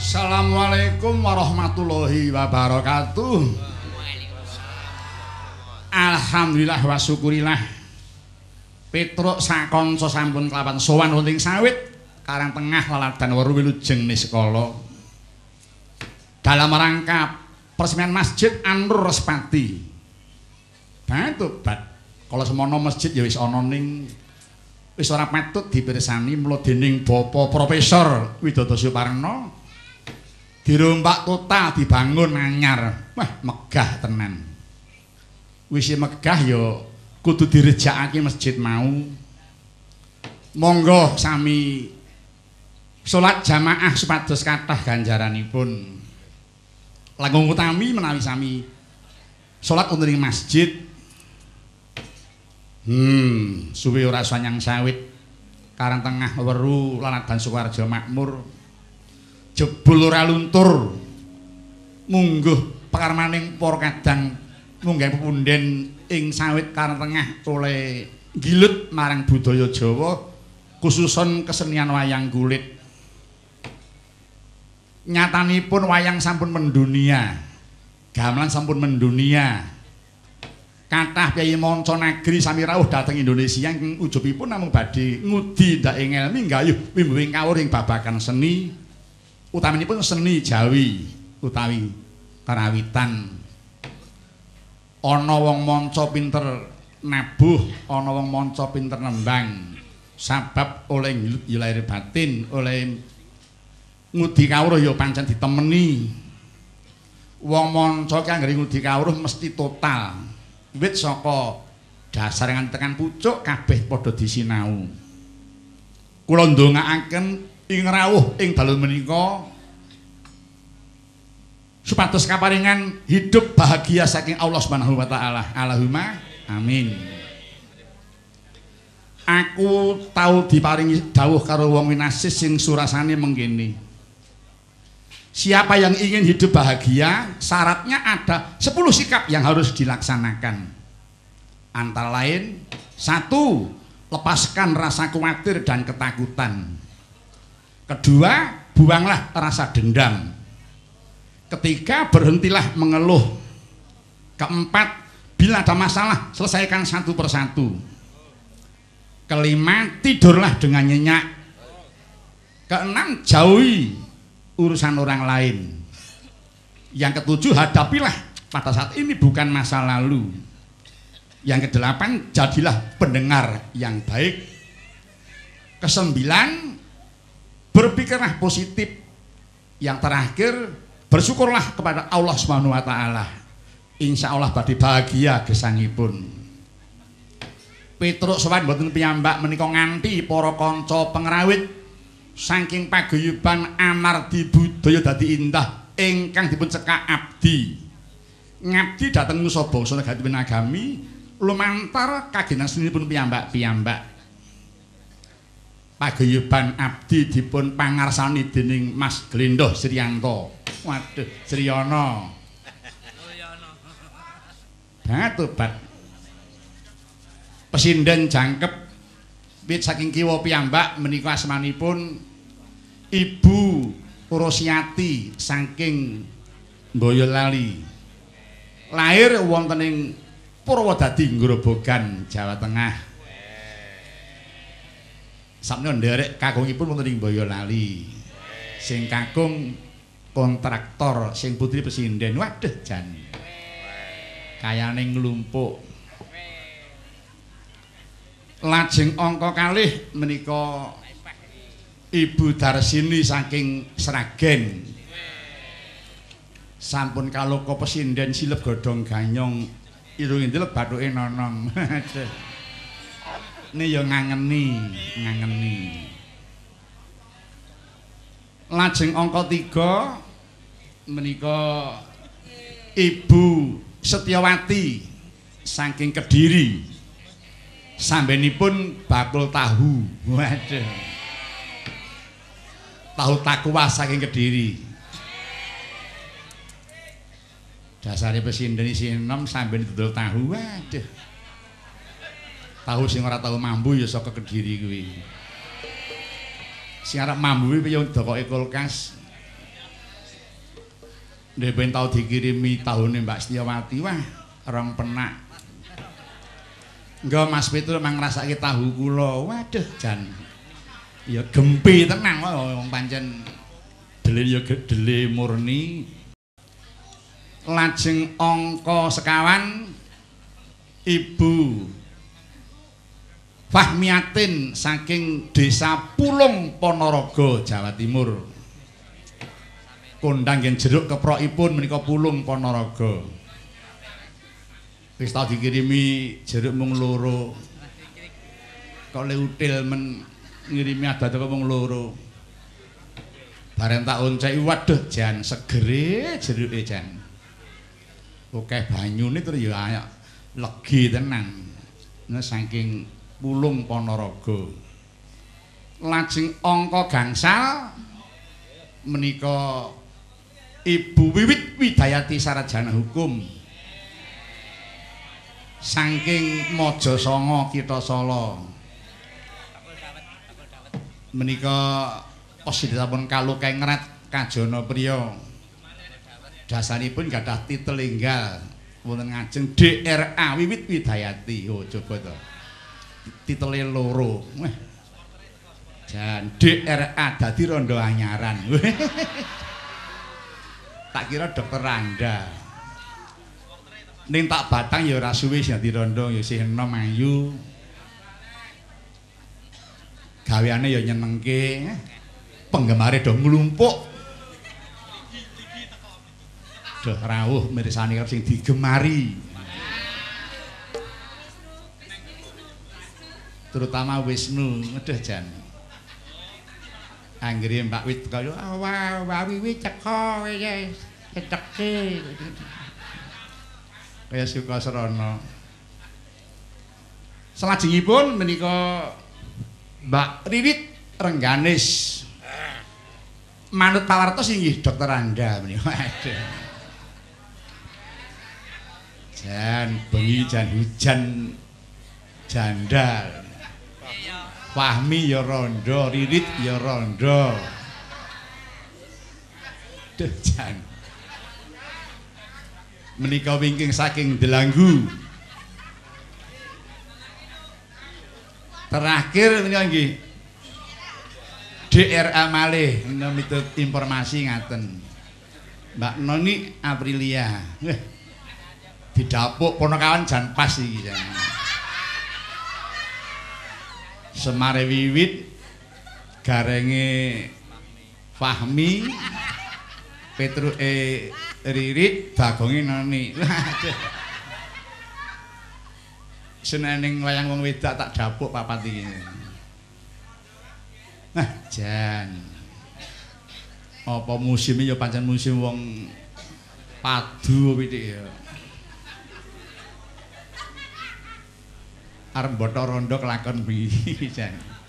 Assalamualaikum warahmatullahi wabarakatuh. Alhamdulillah wa syukurillah. Petruk sakonco sampun kelapan sowan wonten sawit karang tengah laladan weru wilujeng niskala. Dalam rangka peresmian Masjid Anur Respati. Batu bat. Kalau semono masjid ya wis ana ning wis ora patut dipirsani mula dening Bapak Profesor Widodo Suparno. Dirompak total dibangun anyar. Wah, megah tenan. Wis megah ya kudu direjakake masjid mau. Monggo sami salat jamaah supados kathah ganjaranipun. Langkung utami menawi sami salat wonten ing masjid. Hmm, suwe ora sawit. Karang tengah weru lanadan Sukoharjo makmur. Jebul ora luntur. Mungguh pakarmaning para kadang munggah pepunden ing sawit karang tengah oleh gilut marang budaya Jawa khususon kesenian wayang kulit. Nyatanipun wayang sampun mendunia. Gamelan sampun mendunia. Kathah piyayi manca negeri sami rawuh dhateng Indonesia ing ujubipun namung badhe ngudi ndak ing elmi gayuh wimbuing kawur ing babagan seni utaminipun seni Jawi utawi karawitan ana wong manca pinter nabuh ana wong manca pinter nembang. Sabab oleh lahir batin oleh ngudi kawruh ya pancen ditemeni. Wong manca anggere ngudi kawruh mesti total. Wit saka dasar nganti tekan pucuk kabeh padha disinau. Kula ndongaaken ing rawuh ing dalu menika supados kaparingan hidup bahagia saking Allah Subhanahu wa taala. Allahumma amin. Aku tau diparingi dawuh karo wong winasis sing surasane mengkene. Siapa yang ingin hidup bahagia, syaratnya ada 10 sikap yang harus dilaksanakan. Antara lain, satu, lepaskan rasa khawatir dan ketakutan. Kedua, buanglah rasa dendam. Ketiga, berhentilah mengeluh. Keempat, bila ada masalah, selesaikan satu persatu. Kelima, tidurlah dengan nyenyak. Keenam, jauhi urusan orang lain. Yang ketujuh, hadapilah pada saat ini bukan masa lalu. Yang kedelapan, jadilah pendengar yang baik. Kesembilan, berpikirlah positif. Yang terakhir, bersyukurlah kepada Allah Subhanahu wa taala. Insya Allah badhe bahagia gesangipun. Petruk sowan mboten piyambak menika nganti para kanca pengrawit saking paguyuban amardi budaya dadi indah ingkang dipun cekak abdi. Ngabdi dhateng nusa bangsa negari agami lumantar kaginang pun piyambak-piyambak. Paguyuban abdi dipun pangarsani dening Mas Glendho Sriyanto. Waduh, Sriyana. Batu bat. Pesinden jangkep wit saking kiwa piyambak menika asmanipun Ibu Rosiati saking Boyolali. Lahir wonten ing Purwodadi Grobogan, Jawa Tengah. Sampeyan nderek kakungipun wonten ing Boyolali. Sing kakung kontraktor sing putri presiden waduh jan. Kayane nglumpuk. Lajeng angka kalih menika Ibu Darsini saking Sragen. Sampun kaloka presiden silep godhong ganyong. Irung indil bathuke nonong ini ya ngangeni ngangeni. Lajeng angka 3 menika Ibu Setyawati saking Kediri. Sambenipun bakul tahu. Waduh. Tahu takwa saking Kediri. Dasare presiden sinom samben dodol tahu. Waduh tahu sing ora tau mambu ya saka Kediri kuwi sing arep mambu piye dokoke kulkas Ndek ben tau dikirimi tahune Mbak Setyawati wah rong penak. Enggak Mas Petrus mang ngrasake tahu kula. Waduh jan. Ya gempi tenang wong pancen dele ya dele murni. Lajeng angka sekawan Ibu Fahmiatin saking Desa Pulung Ponorogo Jawa Timur. kondang yang jeruk keprokipun menika pulung Ponorogo. Wis tau dikirimi jeruk mung loro. Kok le util men ngirimi adat kok mung loro. Bareng tak onceki waduh jan segere jeruke jan. Oke banyune terus ya ayo legi tenan. Nah saking pulung Ponorogo. Lajeng angka gangsal menika Ibu Wiwit Widayati Sarjana Hukum. Saking Mojo Songo Kita Solo menika posisipun kalu kengret Kajono Priyo dasanipun gadah titel enggal. Wonten ngajeng DRA Wiwit Widayati. Oh coba to titele loro. Wah jan DRA dadi rondo anyaran. Tak kira dokter Randa. Ning tak batang ya ora suwe sing dirondo ya isih enom ayu. Gaweane ya nyenengke. Penggemare do nglumpuk. Do rawuh mirsani sing digemari terutama Wisnu. Aduh jan. Anggere Mbak Wit kaya ah, wah wawiwi ceko ya kaya suka serono. Selajengipun menika Mbak Riwit Rengganis. Manut pawartos inggih Dokter Anda menika. Jan bengi jan hujan jandal Fahmi ya rondo, Ririt ya rondo. Dejan. Menika wingking saking Delanggu. Terakhir menika nggih. DRA malih miturut informasi ngaten. Mbak Noni Aprilia. Didapuk ponokawan jan pas iki jan. Semare Wiwit garenge Fahmi Petru e Ririt bagonge Noni Senening wayang wong wedak tak dapuk papat iki. Nah jan. Apa musim ya pancen musim wong padu pitik ya arep mbotho rondo kelakon pisan.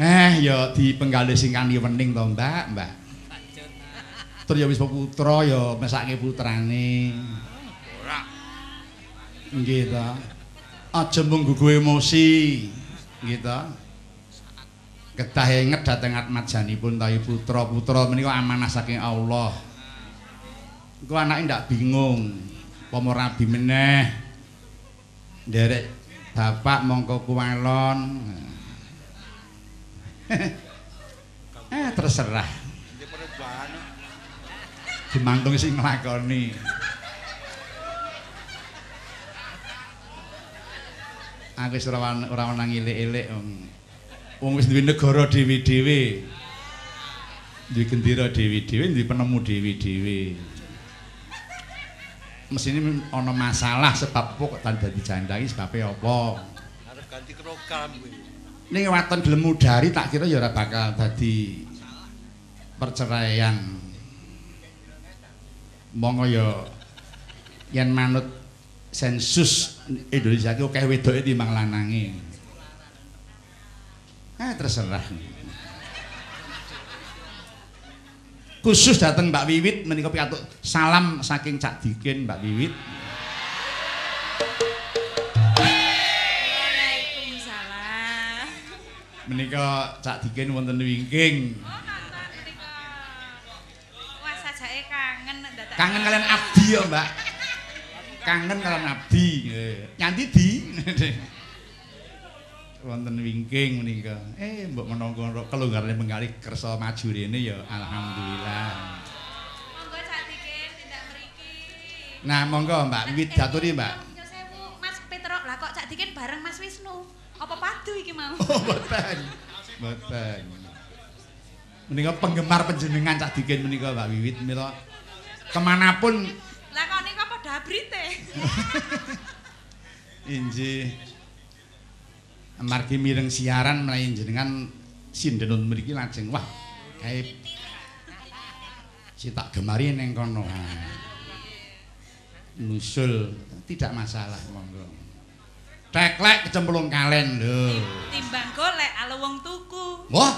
Eh ya dipenggali sing kani wening to, Mbak, Mbak. Tur ya wis putra ya mesake putrane. Ora. Nggih to. Aja mung gugu emosi. Nggih to. Kedah inget dhateng atmajanipun ta putra-putra menika amanah saking Allah. Iku anake ndak bingung. Apa rabi meneh. Nderek Bapak mongko kuwalon. eh terserah. Dimantung sing nglakoni. Aku wis ora ora ana ngilik-ilik wong. Wis duwe negara dhewe-dhewe. Duwe gendera dhewe-dhewe, duwe penemu dhewe-dhewe. Mesine ana masalah sebab kok tan dadi janda iki sebabe apa? Arep ganti program kuwi. Ning waton gelem mudari tak kira ya ora bakal dadi perceraian. Monggo ya yen manut sensus Indonesia iki akeh wedoke timbang lanange. Eh terserah. Khusus dateng Mbak Wiwit menika piatuk salam saking Cak Dikin Mbak Wiwit. Waalaikumsalam. Menika Cak Dikin wonten wingking. Wah sajake kangen. Kangen kalian abdi ya, Mbak. Kangen kalian abdi. Nyanti di. Wonten wingking menika. Eh, mbok menangka kelonggarane menggali kersa maju rene ya alhamdulillah. Monggo Cak Dikin tindak mriki. Nah, monggo Mbak Wiwit daturi, Mbak. Mas Petro. Lah kok Cak Dikin bareng Mas Wisnu? Apa padu iki mau? Oh, mboten. Mboten. Menika penggemar penjenengan Cak Dikin menika Mbak Wiwit mila kemanapun Lah kok niku padha abrite. inji amargi mireng siaran menawi jenengan sindenun mriki lajeng. Wah kae si tak gemari ning kono. Nusul tidak masalah monggo. Teklek kecemplung kalen lho. Timbang golek ala wong tuku. wah.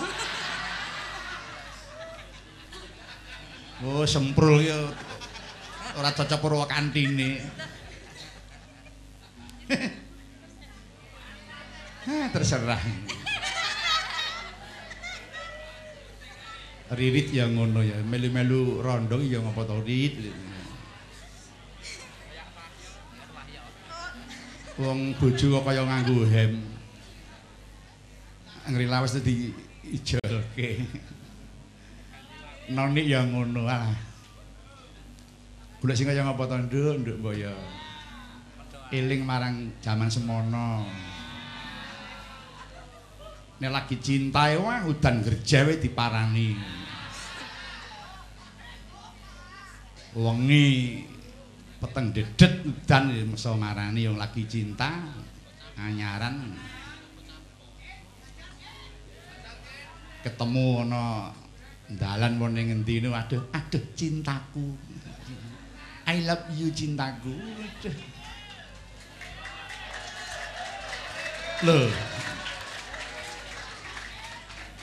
Oh semprul ya. Ora cocok Purwakantine. Hah, terserah. Ririt ya ngono ya, melu-melu rondo ya ngapa to rit. Wong bojo kok kaya nganggo hem. Ngrila wis di ijolke. Nonik ya ngono ah. Golek sing kaya ngapa to nduk, nduk mbok ya. Eling marang jaman semono. Nek lagi cinta ya wah udan gerjawe diparani. Wengi peteng dedet udan ya mesa marani yang lagi cinta anyaran. Ketemu ana dalan ning ngendi aduh aduh cintaku. I love you cintaku. Aduh Loh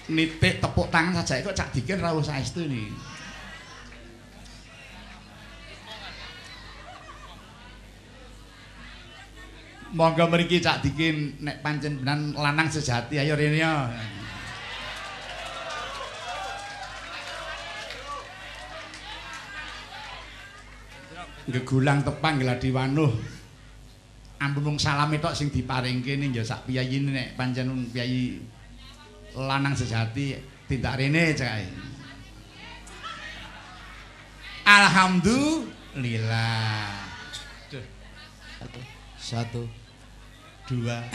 nitik tepuk tangan saja kok cak dikin rawuh saestu nih Monggo mriki cak dikin nek pancen benan lanang sejati ayo rene ya. Gegulang tepang gladi wanuh. Ampun mung salame tok sing diparingke ning ya sak piyayine nek pancen piyayi lanang sejati tindak rene cek Alhamdulillah. Satu. Dua.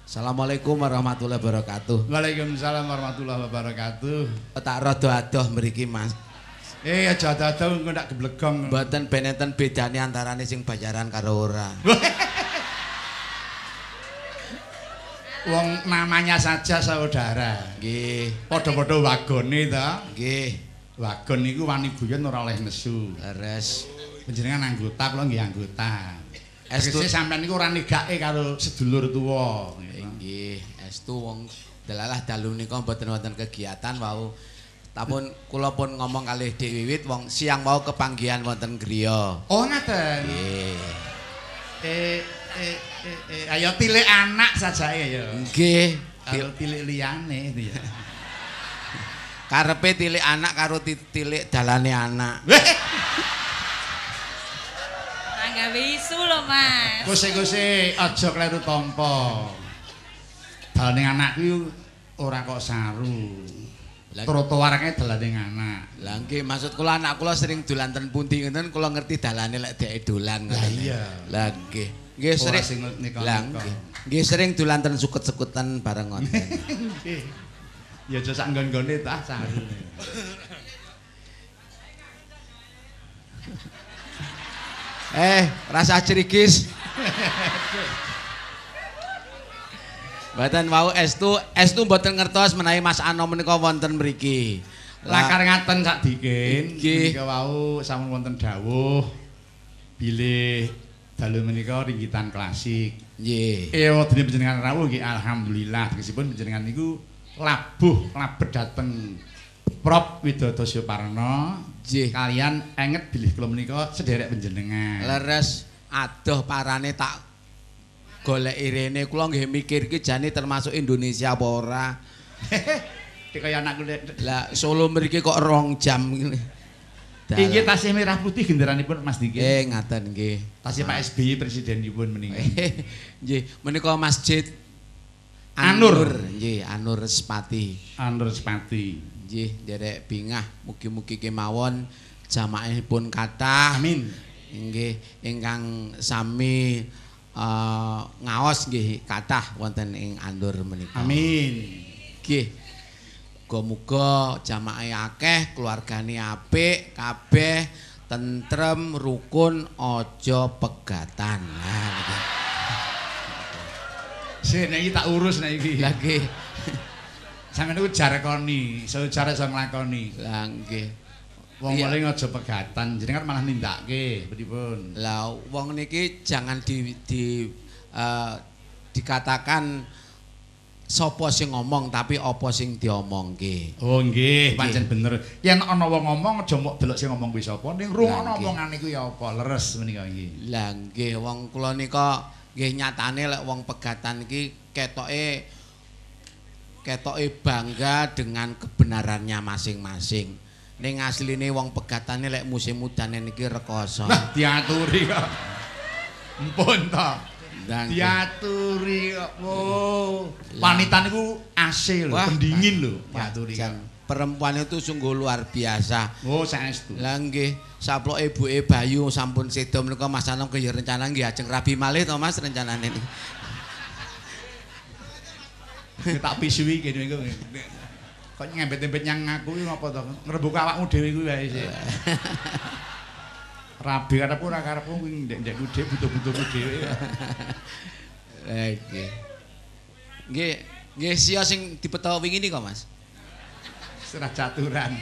Assalamualaikum warahmatullahi wabarakatuh. Waalaikumsalam warahmatullahi wabarakatuh. Tak rada adoh mriki Mas. Eh aja dadah engko ndak geblegong. Mboten beneten bedane antarane sing bayaran karo ora. Wong namanya saja saudara. Nggih, Padha-padha wagone ta. nggih. Wagon niku wani guyon ora oleh nesu. Leres. Panjenengan anggota kula nggih anggota. Estu sampean niku ora negake karo sedulur tuwa. nggih, estu wong delalah dalu nika mboten wonten kegiatan wau. Tapun kula pun ngomong kalih Dik Wiwit wong siang mau kepanggihan wonten griya. Oh ngaten. Nggih. Eh eh eh, eh ayo tilik anak saja ya. Nggih. Kalau tilik liyane itu ya. Karepe tilik anak karo ti- tilik dalane anak. Tanggawe isu lho, Mas. Kuse-kuse aja kleru tampa. Dalane anakku iku ora kok saru. Trotoarke dalane anak. Lah nggih maksud kula anak kula sering dolan ten pundi ngeten kula ngerti dalane lek dhek dolan Lah iya. Lah nggih. Nggih sering sing nika-nika. Lah nggih. Nggih sering dolan ten sukut-sukutan bareng ngoten. Ya aja sak nggon-nggone ta saru. eh, rasa cerigis. Mboten wau estu estu mboten ngertos menawi Mas Ano menika wonten mriki. Lakar ngaten sak dikin. Nggih. Menika wau sampun wonten dawuh bilih dalu menika ringkitan klasik. Nggih. Eh wadene panjenengan rawuh nggih alhamdulillah tegesipun panjenengan niku labuh labet dateng Prop Widodo Suparno Nggih. kalian enget bilih kula menika sederek panjenengan. Leres adoh parane tak golek irene kula nggih mikir iki jane termasuk Indonesia apa ora. Iki kaya anakku Dek. Lah Solo mriki kok rong jam ngene. Iki tasih merah putih genderanipun Mas Dikin. Eh ngaten nggih. Tasih Pak SBY presidenipun menika. Nggih, menika masjid Anur. nggih, Anur Spati. Anur Sepati. Nggih, derek bingah mugi-mugi kemawon jamaahipun kathah. Amin. Nggih, ingkang sami eh, ngaos nggih kathah wonten ing Anur menika. Amin. Nggih. Muga-muga jamaah akeh, keluargane apik, kabeh tentrem, rukun, aja pegatan. Nah, nek iki tak urus nek iki. Lah nggih. Sampeyan niku jarekoni, secara iso nglakoni. Lah nggih. Wong maling aja pegatan, jenengan malah nindakake, pripun? Lah wong niki jangan di di eh, dikatakan sapa sing ngomong tapi apa sing diomongke. Oh nggih, pancen bener. Yen ana wong ngomong aja mok delok sing ngomong kuwi sapa, ning rungokno omongane iku ya apa, leres menika iki. Lah nggih wong kula nika nggih nyatane lek wong pegatan iki ketoke ketoke bangga dengan kebenarannya masing-masing. Ning asline wong pegatane lek musim udane niki rekoso. Lah diaturi kok. Empun to. Diaturi kok. Oh, wanita niku AC lho, pendingin lho, diaturi perempuan itu sungguh luar biasa. Oh, saestu. Lah nggih, saplok ibuke Bayu sampun sedo menika Mas Anom ke rencana nggih ajeng rabi malih to Mas rencanane niki. tak pisui kene iku. Kok ngempet-empet nyang aku iki ngapa to? Ngrebuk awakmu dhewe kuwi wae sik. Rabi karepku ora karepku kuwi ndek-ndekku dhewe butuh-butuhku dhewe. Lah nggih. Nggih, nggih sia sing dipetho wingi nika Mas. Serah caturan.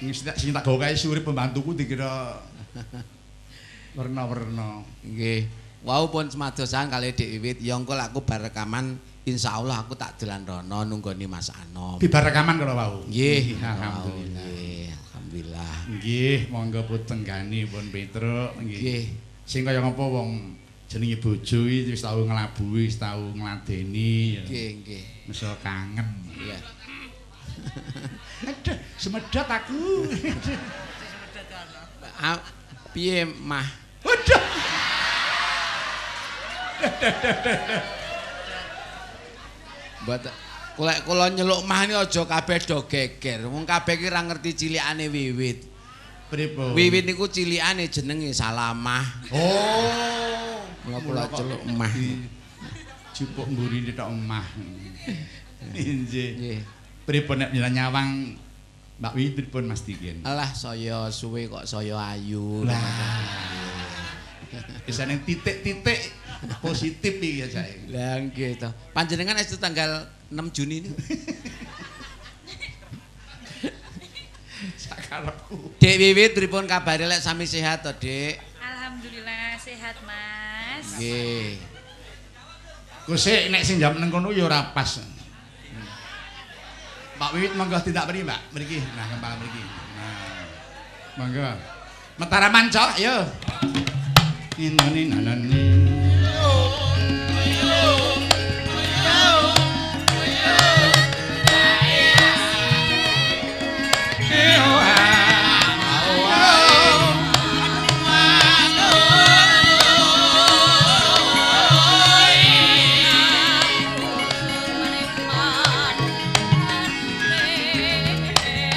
Sing tak sing tak gawe kae surip pembantuku dikira warna-warna. Nggih. Wau pun semadosan kali Dik Wiwit, ya engko lek aku bar rekaman insyaallah aku tak dolan rono nunggoni Mas Anom. Bibar rekaman kalau wau. Nggih, alhamdulillah. Alhamdulillah. Nggih, monggo putenggani pun Petruk nggih. Sing kaya ngapa wong jenenge bojo iki wis tau nglabuhi, wis tau ngladeni ya. Nggih, nggih. Mesti kangen. Iya. Aduh, semedot aku. Ah, Piye, Mah? Waduh. Mbot kulek kula nyeluk mah ni aja kabeh do geger. Wong kabeh ki ora ngerti cilikane Wiwit. Pripun? Wiwit niku cilikane jenenge Salamah. Oh. Mula kula celuk emah. Jupuk mburine tok emah. Injih. Nggih. Pripun nek nyawang Mbak Wi pripun Mas Dikin? Alah saya suwe kok saya ayu. Lah. Bisa titik-titik positif iki ya. Lah nggih to. Panjenengan itu tanggal 6 Juni ini. Sakarepku. Dek Wiwit pripun kabare lek sami sehat to, Dik? Alhamdulillah sehat, Mas. Nggih. Kusik nek sing jam neng kono ya ora pas. Mbak Wiwit monggo tidak beri, Mbak. Mriki. Nah, kembang mriki. Nah. Monggo. Metara mancok, ayo. Ini nanani.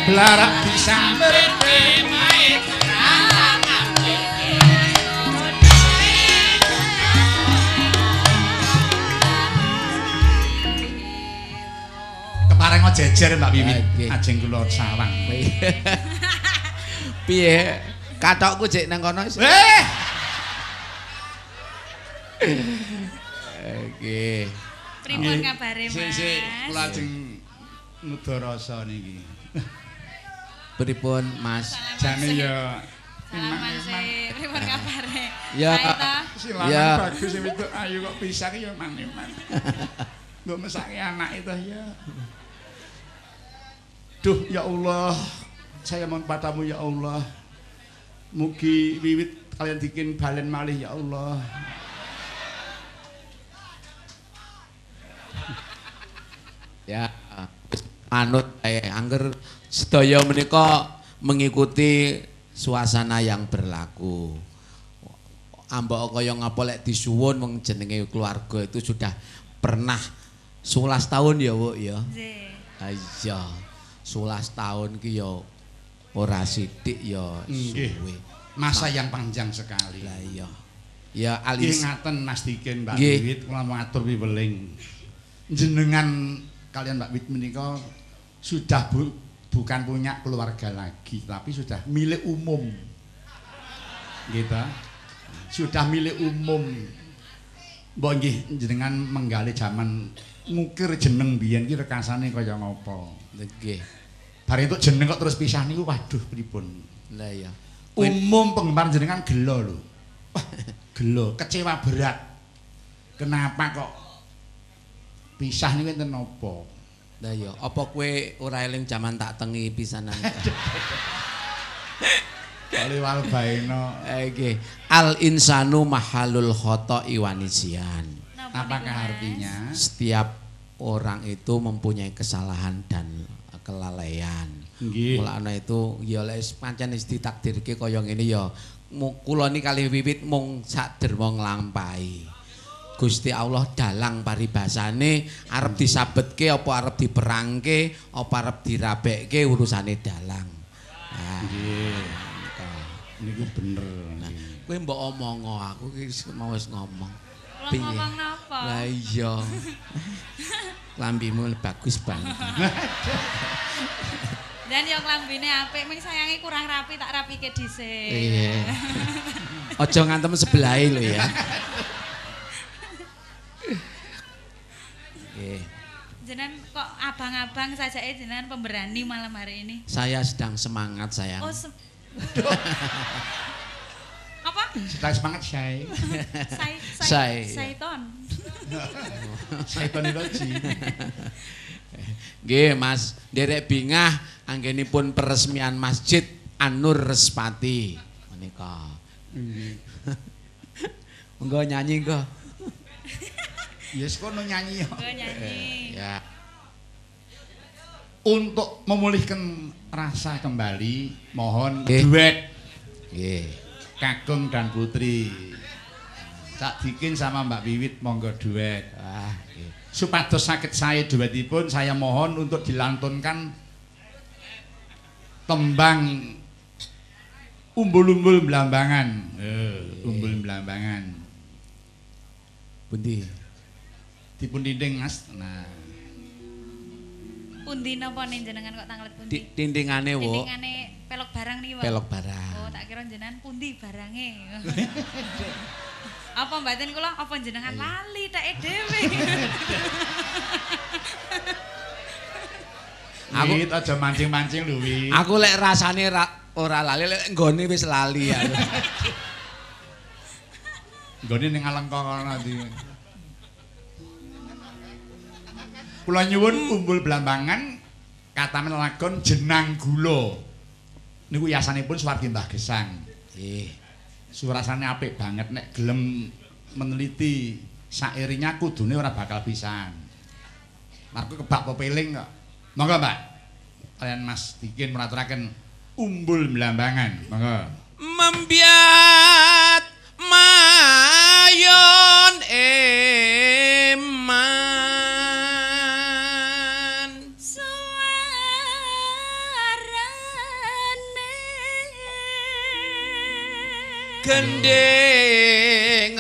Belarak disamber Keparenga jejer Mbak Wiwit. Oke. Ajeng kula sawang. Piye? Katokku jek nang kono. Eh, Nggih. Pripun kabare, Mas? Sik sik kula ajeng rasa niki. Pripun, Mas? Jane ya Salaman sih. Pripun kabare? Ya. Ya. bagus wedok ayu kok pisah ya man-man. Mbok mesake anak itu ya. Duh ya Allah, saya mohon padamu ya Allah. Mugi wiwit kalian bikin balen malih ya Allah. Ya, manut ae angger sedaya menika mengikuti suasana yang berlaku. Ambok kaya ngapa lek disuwun wong jenenge keluarga itu sudah pernah 11 tahun ya, Bu ya. Nggih. Iya. 11 tahun ki ya ora sithik ya suwe. Masa yang panjang sekali. Lah iya. Ya Nggih alis ngaten Mas Dikin Mbak. Wiwit kula matur piweling. Jenengan kalian Mbak Wiwit menika sudah bu, bukan punya keluarga lagi tapi sudah milik umum. Gitu. Sudah milik umum. Mbok nggih jenengan menggali zaman ngukir jeneng biyen ki rekasane kaya ngapa. nggih. Bar entuk jeneng kok terus pisah niku waduh pripun. Lah iya. Umum penggemar jenengan gelo lho. Gelo, kecewa berat. Kenapa kok pisah niku enten napa? Lah iya, apa kowe ora eling jaman tak tengi pisanan? Kali wal baina. Eh, Nggih. Al insanu mahalul khata'i wa nisyan. Napa Apakah artinya? Setiap orang itu mempunyai kesalahan dan kelalaian. Nggih. Mulane itu ya lek pancen wis ditakdirke kaya ngene ya kula ni kali wiwit mung sak derma nglampahi. Gusti Allah dalang paribasane arep disabetke apa arep diperangke apa arep dirabekke urusane dalang. Ah, Nggih. Niku bener. Kowe mbok omongo aku ki wis mau wis ngomong. Piye? ngomong napa? Lah iya. Lambimu bagus banget. Dan yang lambine apik, ming sayange kurang rapi tak rapike dhisik. Iya. Aja ngantem sebelahe lho ya. Nggih. Jenengan kok abang-abang sajake jenengan pemberani malam hari ini. Saya sedang semangat sayang. Oh, se- apa? Sedang semangat saya. Sai, Sai, sai, iya. saiton. Saya tonilogi. Nggih, Mas. Derek bingah anggenipun peresmian Masjid An-Nur Respati. Menika. Monggo nyanyi engko. Yes kono nyanyi. ya. Nyanyi. Ya. Untuk memulihkan rasa kembali, mohon Nggih. duet Nggih. Kakung dan Putri. Cak Dikin sama Mbak Wiwit monggo duet. Ah, nggih. Supados sakit saya duetipun saya mohon untuk dilantunkan tembang umbul-umbul belambangan. Eh, umbul belambangan. Pundi? Dipun dinding Mas. Nah, Pundi napa nih jenengan kok tanglet pundi? Di- Dindingane wo Tindingane pelok barang nih, Wak. pelok barang. Oh, tak kira jenengan pundi barange. apa mbaten kula apa jenengan lali tak dhewe. Aku- aja mancing-mancing lho Wit. Aku lek rasane ra, ora lali lek nggone wis lali ya. Nggone ning Alengka kono Kula nyuwun umbul belambangan katamen lagon jenang gula. Niku yasanipun Suwardi Mbah Gesang. Nggih. Surasane apik banget nek gelem meneliti sairinya kudune ora bakal pisan. Marku kebak pepeling kok. Monggo, Mbak. Kalian Mas Dikin menaturaken umbul belambangan. Monggo. Membiat Gendeng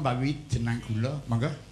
ngembawi jenang gula, monggo.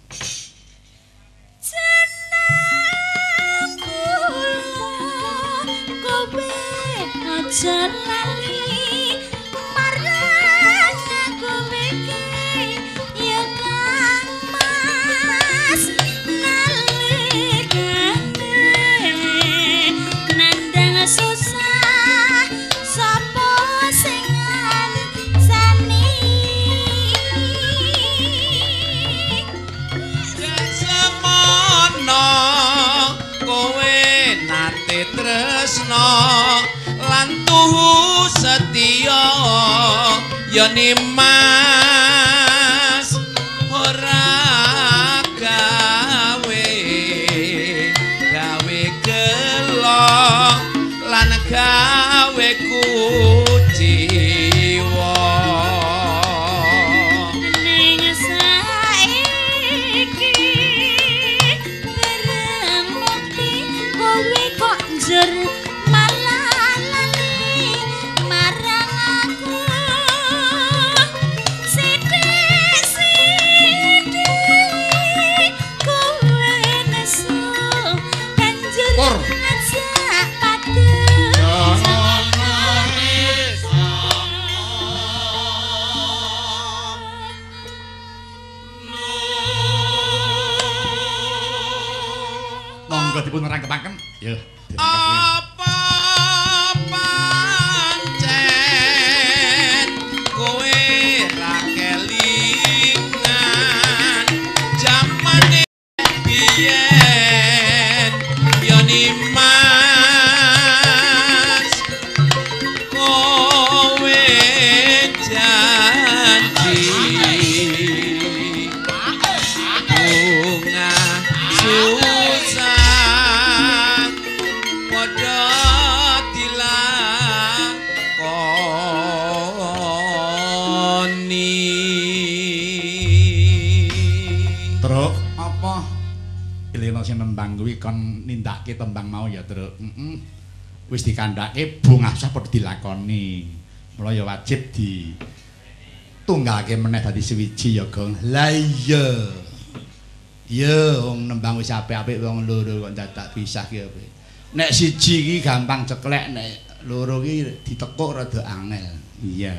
Ya, Truk. Heeh. Wis dikandhake bungah sah padha dilakoni. Mula ya wajib di tunggalke meneh dadi sewiji ya, Gong. Lah iya. Ya, wong nembang wis apik-apik wong loro kok dadak pisah ki apa. Nek siji ki gampang ceklek, nek loro ki ditekuk rada angel. Iya.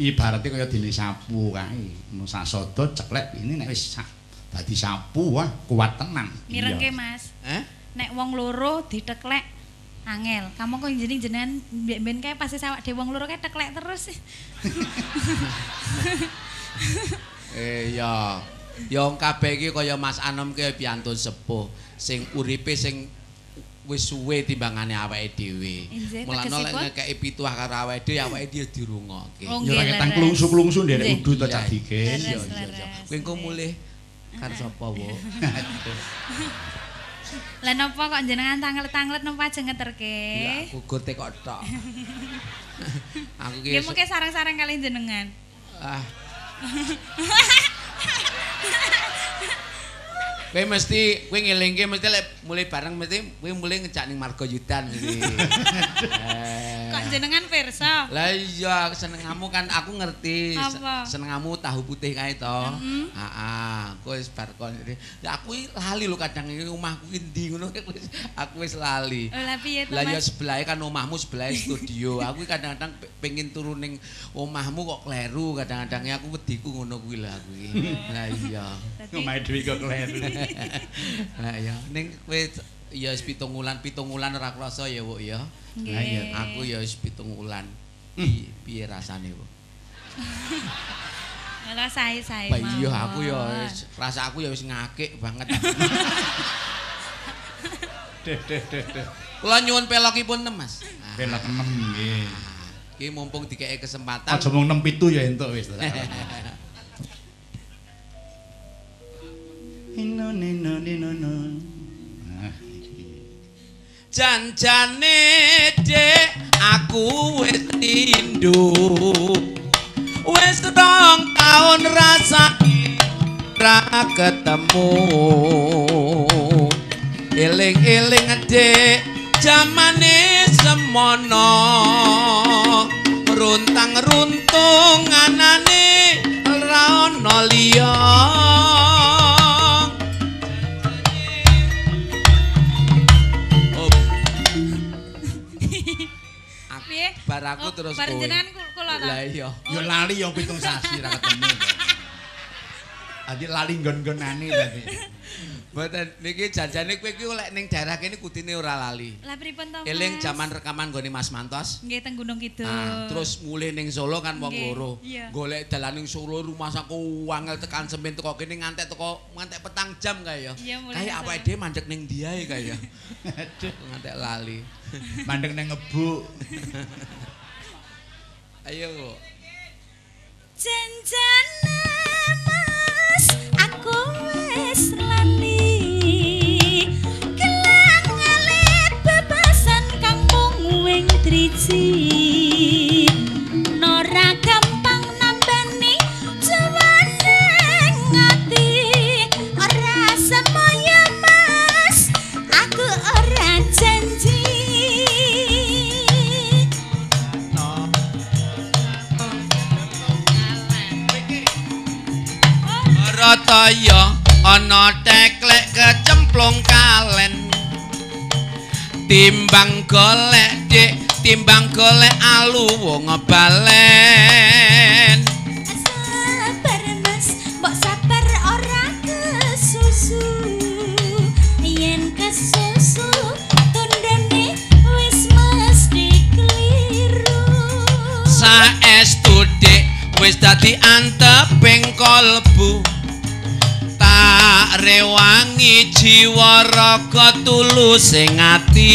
Ibaratnya kaya dene sapu kae. Mun sasada ceklek ini nek wis dadi sapu wah kuat tenan. Mirengke Mas. eh nek wong loro diteklek angel. Kamu kok jeneng jenengan mbek-mben kae pasti awak dhewe wong loro kae teklek terus. Eh ya. Ya wong kabeh iki kaya Mas Anom ki piantun sepuh sing uripe sing wis suwe timbangane awake dhewe. Mulane lek ngekeki pituah karo awake dhewe awake dhewe dirungokke. Oh, Ya ora ketang leres. klungsu-klungsu nderek Nggih. udu to Iya, cak dike. Leres, Iya iya iya. leres. Kowe engko mulih karo sapa, Wo? Lah napa kok jenengan tanglet-tanglet napa aja ngeterke? Ya aku gur tekok tok. Aku ki Nggih mungkin sarang-sarang kali jenengan. ah. Kowe mesti kowe ngelingke mesti lek mulai bareng mesti kowe mulai ngejak ning Margoyudan mesti. Eh. Kok jenengan pirsa? Lah iya senengamu kan aku ngerti. Apa? Senengamu tahu putih kae to. Heeh, kowe wis bar kon. Ya aku lali lho kadang iki omahku ki ndi ngono aku wis- aku wis lali. Lah piye to Lah ya sebelahe kan omahmu sebelah studio. Aku kadang-kadang pe- pengen turu ning omahmu kok kleru kadang-kadang aku wediku ngono kuwi lah aku iki. Lah iya. Ngomahe dhewe kok kleru. Lah iya ning kowe ya wis pitung wulan, pitung wulan ora krasa ya, Wuk ya. Nggih. Iya, aku ya wis pitung wulan. Piye rasane, Wuk? Lah sae-sae Bah iya aku ya wis rasa aku ya wis ngakik banget. Deh deh deh deh. Kula nyuwun pelokipun nem, Mas. Ah, Bela tenem nggih. Iki mumpung dikeki kesempatan. Aja mung nem pitu ya entuk wis. Ino nino nino no. Nah, iki. Janjane dek aku wis rindu. Wis rong taun rasa ra ketemu. Eling-eling dik jamane semono. Runtang runtung anane ra ana liya Bar aku Oh, terus kowe. ku- kula ta. Lah iya. Ya lali ya pitung sasi ra ketemu. Adi lali nggon-nggonane berarti. Mboten niki janjane kowe iki lek ning daerah kene kudine ora lali. Lah pripun to? Eling Mas? jaman rekaman gone Mas Mantos. nggih teng Gunung Kidul. Ah, terus mulih ning Solo kan wong loro. Golek dalan ning Solo rumah saku wangel tekan semen teko kene ngantek teko ngantek petang jam kae ya. Ning awake dhewe mandek ning diae kae ya. Aduh, ngantek lali. Mandeng nang ngebuk. Ayo, Bu. Janjane Mas, aku wis lali. Wing driji. Nora gampang nambani jawane ngati. Ora semoyo Mas, aku ora janji. Rataya ana teklek kecemplung kalen. Timbang golek dik, timbang golek alu wong balen. Sabar mas, mbok sabar ora kesusu. Yen kesusu, tundane wis mesti keliru. Saestu dik. Wis dadi anteping kalbu. Tak rewangi jiwa raga tulus ing ati.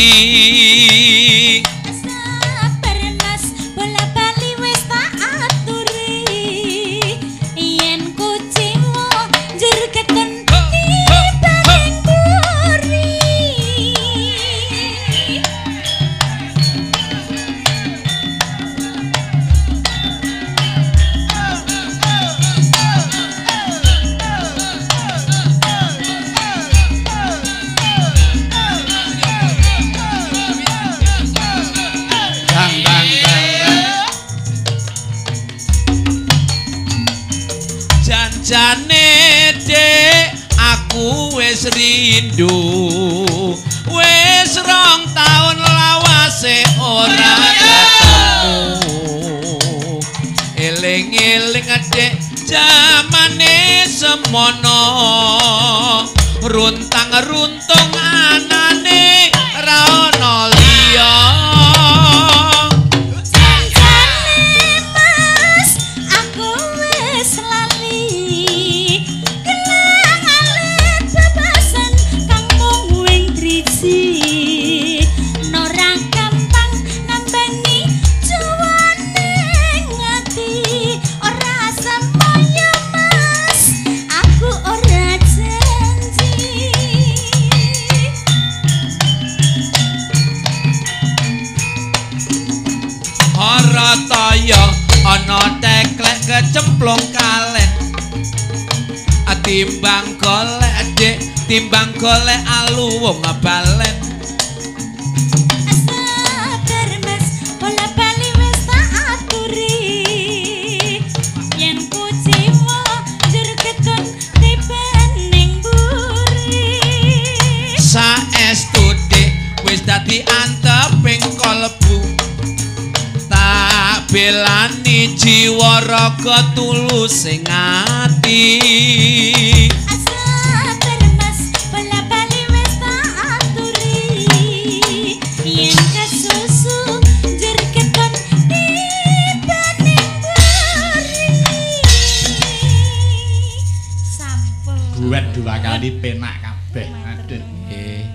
Dua kali penak kabeh. Aduh. eh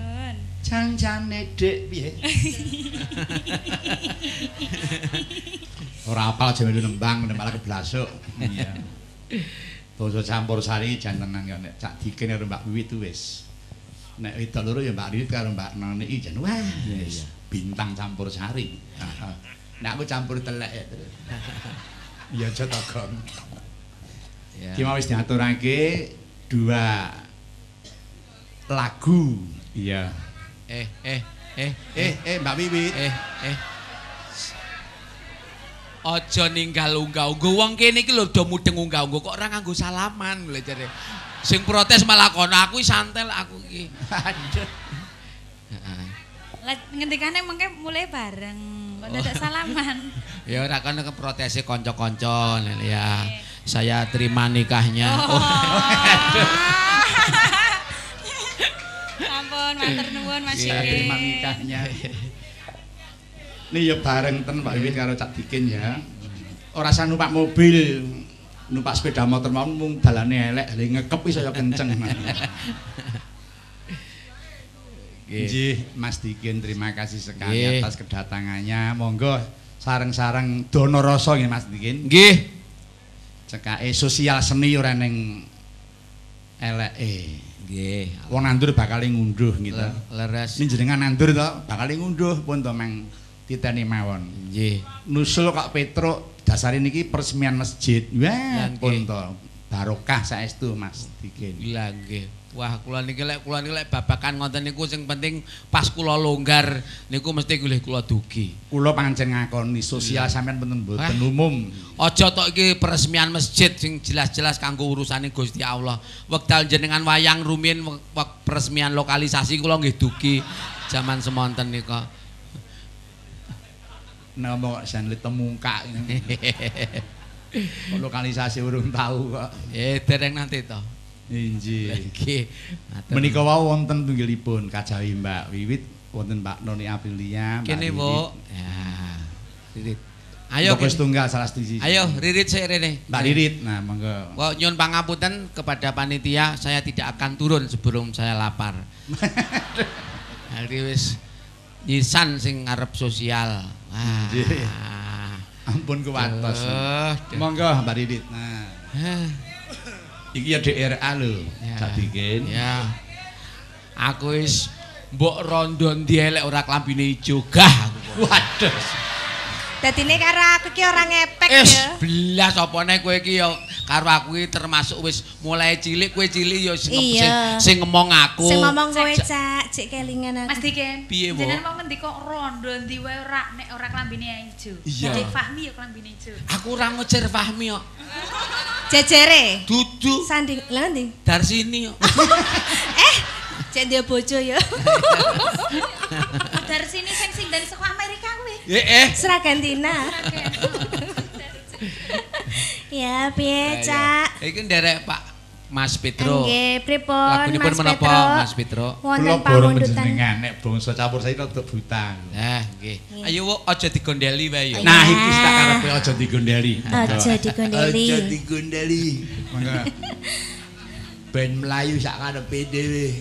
Janjane dik piye? Ora apal aja melu nembang, malah keblasuk. Iya. Basa campur sari jan tenang ya nek cak diken karo Mbak Wiwit wis. Nek wedok loro ya Mbak Wiwit karo Mbak Noni iki jan wah wis bintang campur sari. Nek aku campur telek ya terus. Iya aja to, Gong. Ya. Ki mau wis diaturake dua lagu. Iya. Eh, eh, eh, Eh, eh Mbak Wiwit. eh, eh. Aja ninggal unggah-ungguh wong kene iki lho do mudeng unggah-ungguh kok ora nganggo salaman lho jare. Sing protes malah kono aku iki santel aku iki. Heeh. Ngendikane mengke mulai bareng. Kok dadak salaman. Ya ora kono ke protese kanca-kanca lho ya. Saya terima nikahnya. Oh. Oh. Ampun, matur nuwun Mas Iya, Iki. terima nikahnya. Nih ya bareng ten Mbak Wiwit karo Cak Dikin ya. Ora usah numpak mobil, numpak sepeda motor mau mung dalane elek, lha ngekep iso ya kenceng. Nggih. Mas Dikin terima kasih sekali Nggih. atas kedatangannya. Monggo sareng-sareng dono rasa nggih Mas Dikin. Nggih. Cekake sosial seni ora ning eleke. Nggih. Wong nandur bakal ngunduh gitu. Le- Leres. Jenengan nandur to, bakal ngunduh pun to meng titeni mawon. Nggih. Nusul kok Petruk dasar niki peresmian masjid. Wah, pun to. Barokah saestu Mas Dikin. Lah nggih. Wah, kula niki lek kula niki lek babakan ngoten niku sing penting pas kula longgar niku mesti goleh kula dugi. Kula pancen ngakoni sosial sampean mboten mboten umum. Aja tok iki peresmian masjid sing jelas-jelas kanggo urusane Gusti Allah. Wekdal jenengan wayang rumiyin peresmian lokalisasi kula nggih dugi zaman semonten nika. Nama kok jan le temungkak. Lokalisasi urung tahu kok. eh dereng nanti to. Injih. Nggih. Matur. Menika wau wonten tunggilipun kajawi Mbak Wiwit, wonten Mbak Noni Aprilia, kene. Bu. Ya. Ririt. Ayo. Wis tunggal salah siji. Ayo, Ririt sik rene. Mbak Ririt. Nah, monggo. Wah, nyun pangapunten kepada panitia, saya tidak akan turun sebelum saya lapar. Hari wis nyisan sing ngarep sosial. Wah. Nggih. Ampun kuwatos. Monggo Mbak Ririt. Nah, iki ya DRA lho. ya. Cak Dikin. Ya. Aku wis mbok rondo ndi elek ora klambine ijo gah. aku. Waduh. Dadine karo aku ki ora ngepek Es ya. belas apa nek kowe iki ya karo aku iki termasuk wis mulai cilik kowe cilik ya sing sing, Iya. sing ngomong aku. Sing ngomong kowe Cak- cek kelingan aku. Mas Dikin. Piye, Bu? Jenengan mau ngendi kok rondo ndi wae ora nek ora klambine ijo. Iya. Jadi Fahmi ya klambine ijo. Aku ora ngocer Fahmi kok. Jejere. Dudu Sandi lha ndi? dari sini kok. Eh, cek dia bojo ya. Dari sini sing sing dari saka Amerika kuwi. Eh eh. Seragantina. Ya, piye, Cak? Iki nderek Pak Mas Petro. Nggih, pripun Lagunipun Mas menapa? Mas Petro? Wonten Kula borong panjenengan nek bangsa campur saya rada buta. Nah, nggih. Ayo Wuk, aja digondeli wae yo. Nah, iki tak karepe aja digondeli. Aja digondeli. Aja digondeli. Monggo. Ben melayu sak karepe dhewe.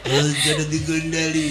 Aja digondeli.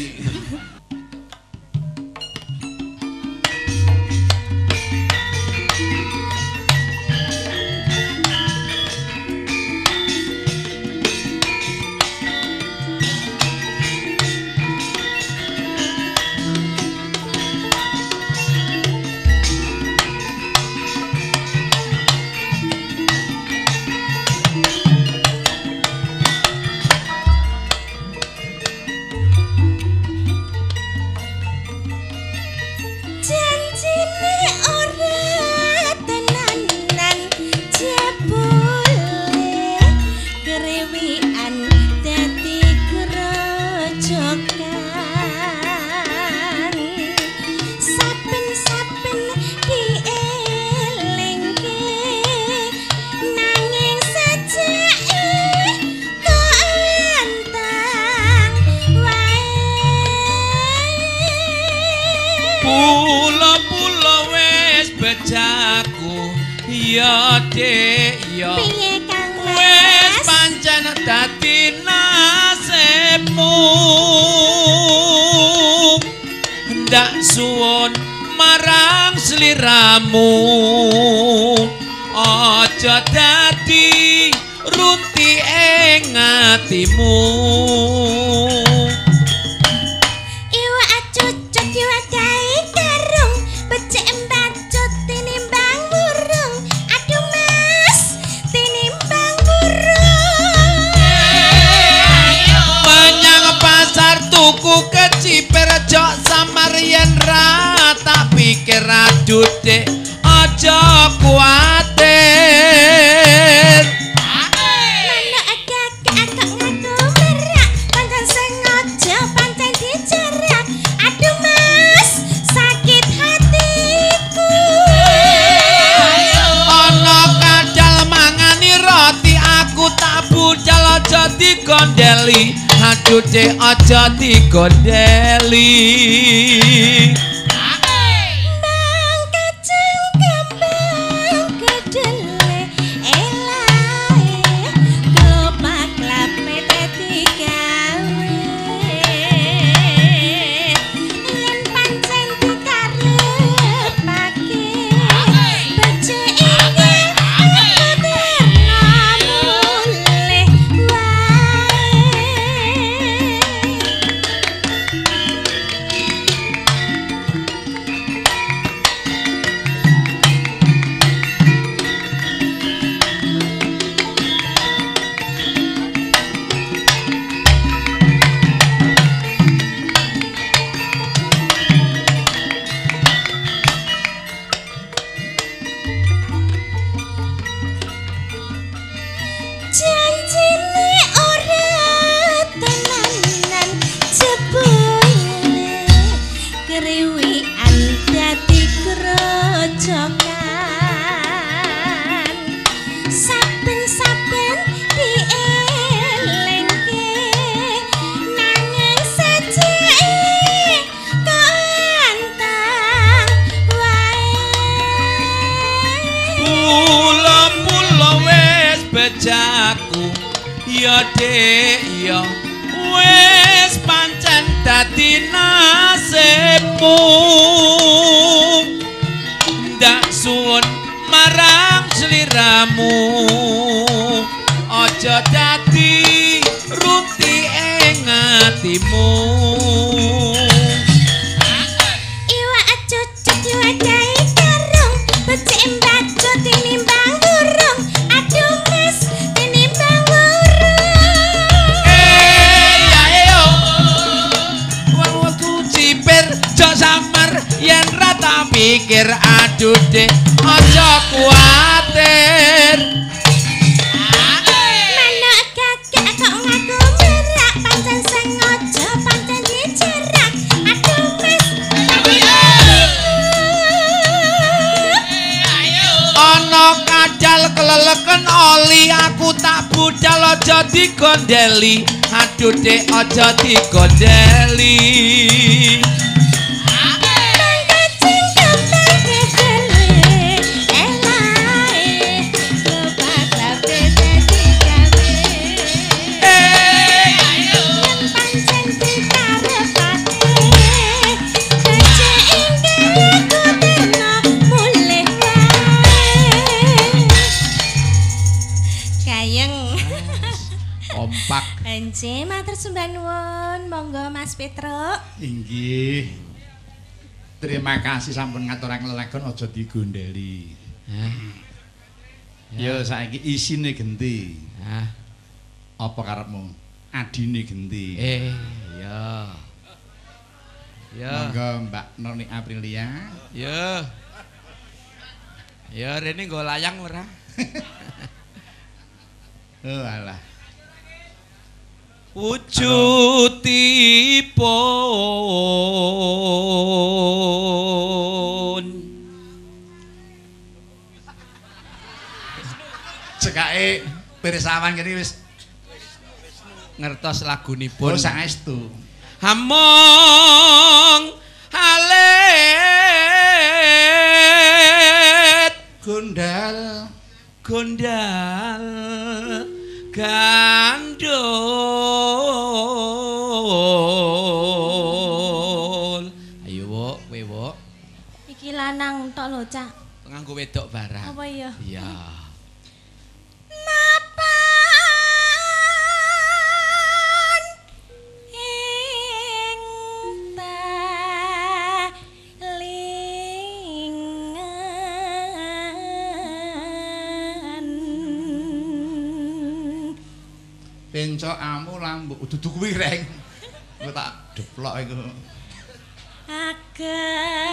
Ya. Piye Kang Wis Mas? pancen dadi nasibmu. Ndak suwun marang sliramu. Aja dadi runti ing atimu. Dek aja kuatir. Manuk agak agak ngaku merak. Pancen sengaja pancen dicerak. Aduh mas sakit hatiku. Ana kadal mangani roti aku tak budal aja digondeli. Aduh dek aja digondeli bejaku ya dek ya. Wis pancen dadi nasibmu. Ndak suwun marang sliramu aja dadi runti ing atimu dek aja kuatir. Manuk gagak kok ngaku merak Pancen sengaja pancen dicerak Aduh mas Ana kadal keleleken oli aku tak budal aja digondeli. Aduh dek aja digondeli. Petruk Inggih. Terima kasih sampun ngaturaken lelagon aja digondeli. Ya saiki isine genti. Ah, Apa karepmu? Adine genti. eh, ya. Ya, Monggo Mbak Noni Aprilia. ya. Ya, rene nggo layang ora? Oh alah. Wujudipun Cekake pirsawan kene wis Ngertos pun lagunipun. saestu. hamong alet Gondal gondal gandul nganggo wedok barang. Apa ya iya. Talingan pencok amu lambu dudu kuwi reng. Kok tak deplok iku. agemane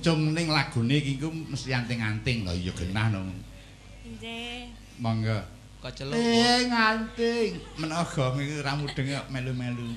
Pucung ning lagune iki ku mesti anting-anting lho ya genah no. nggih Monggo. kok celuk Eh nganting. Menawa iki ra mudeng kok melu-melu.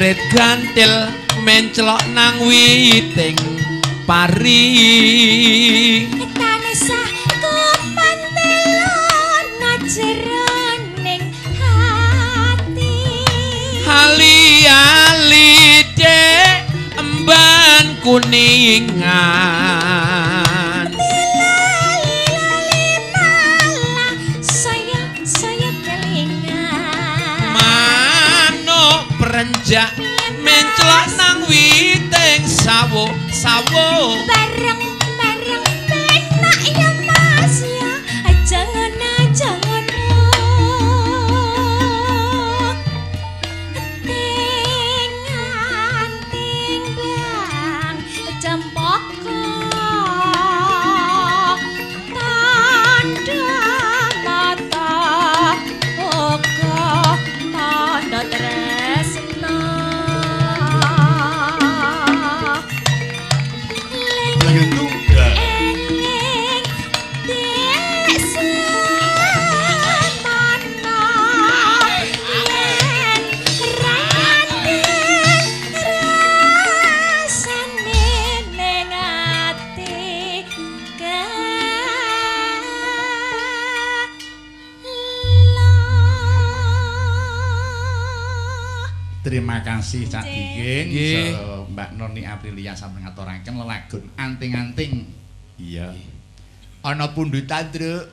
Prit gantil menclok nang witing pari tanesah kemantelono jroning hati. Ali-ali dek emban kuningan àwo. Kasih Cak Nggih. so, Mbak Noni Aprilia sampun ngaturaken lelagon anting-anting. Iya. Ana pundutan, Truk.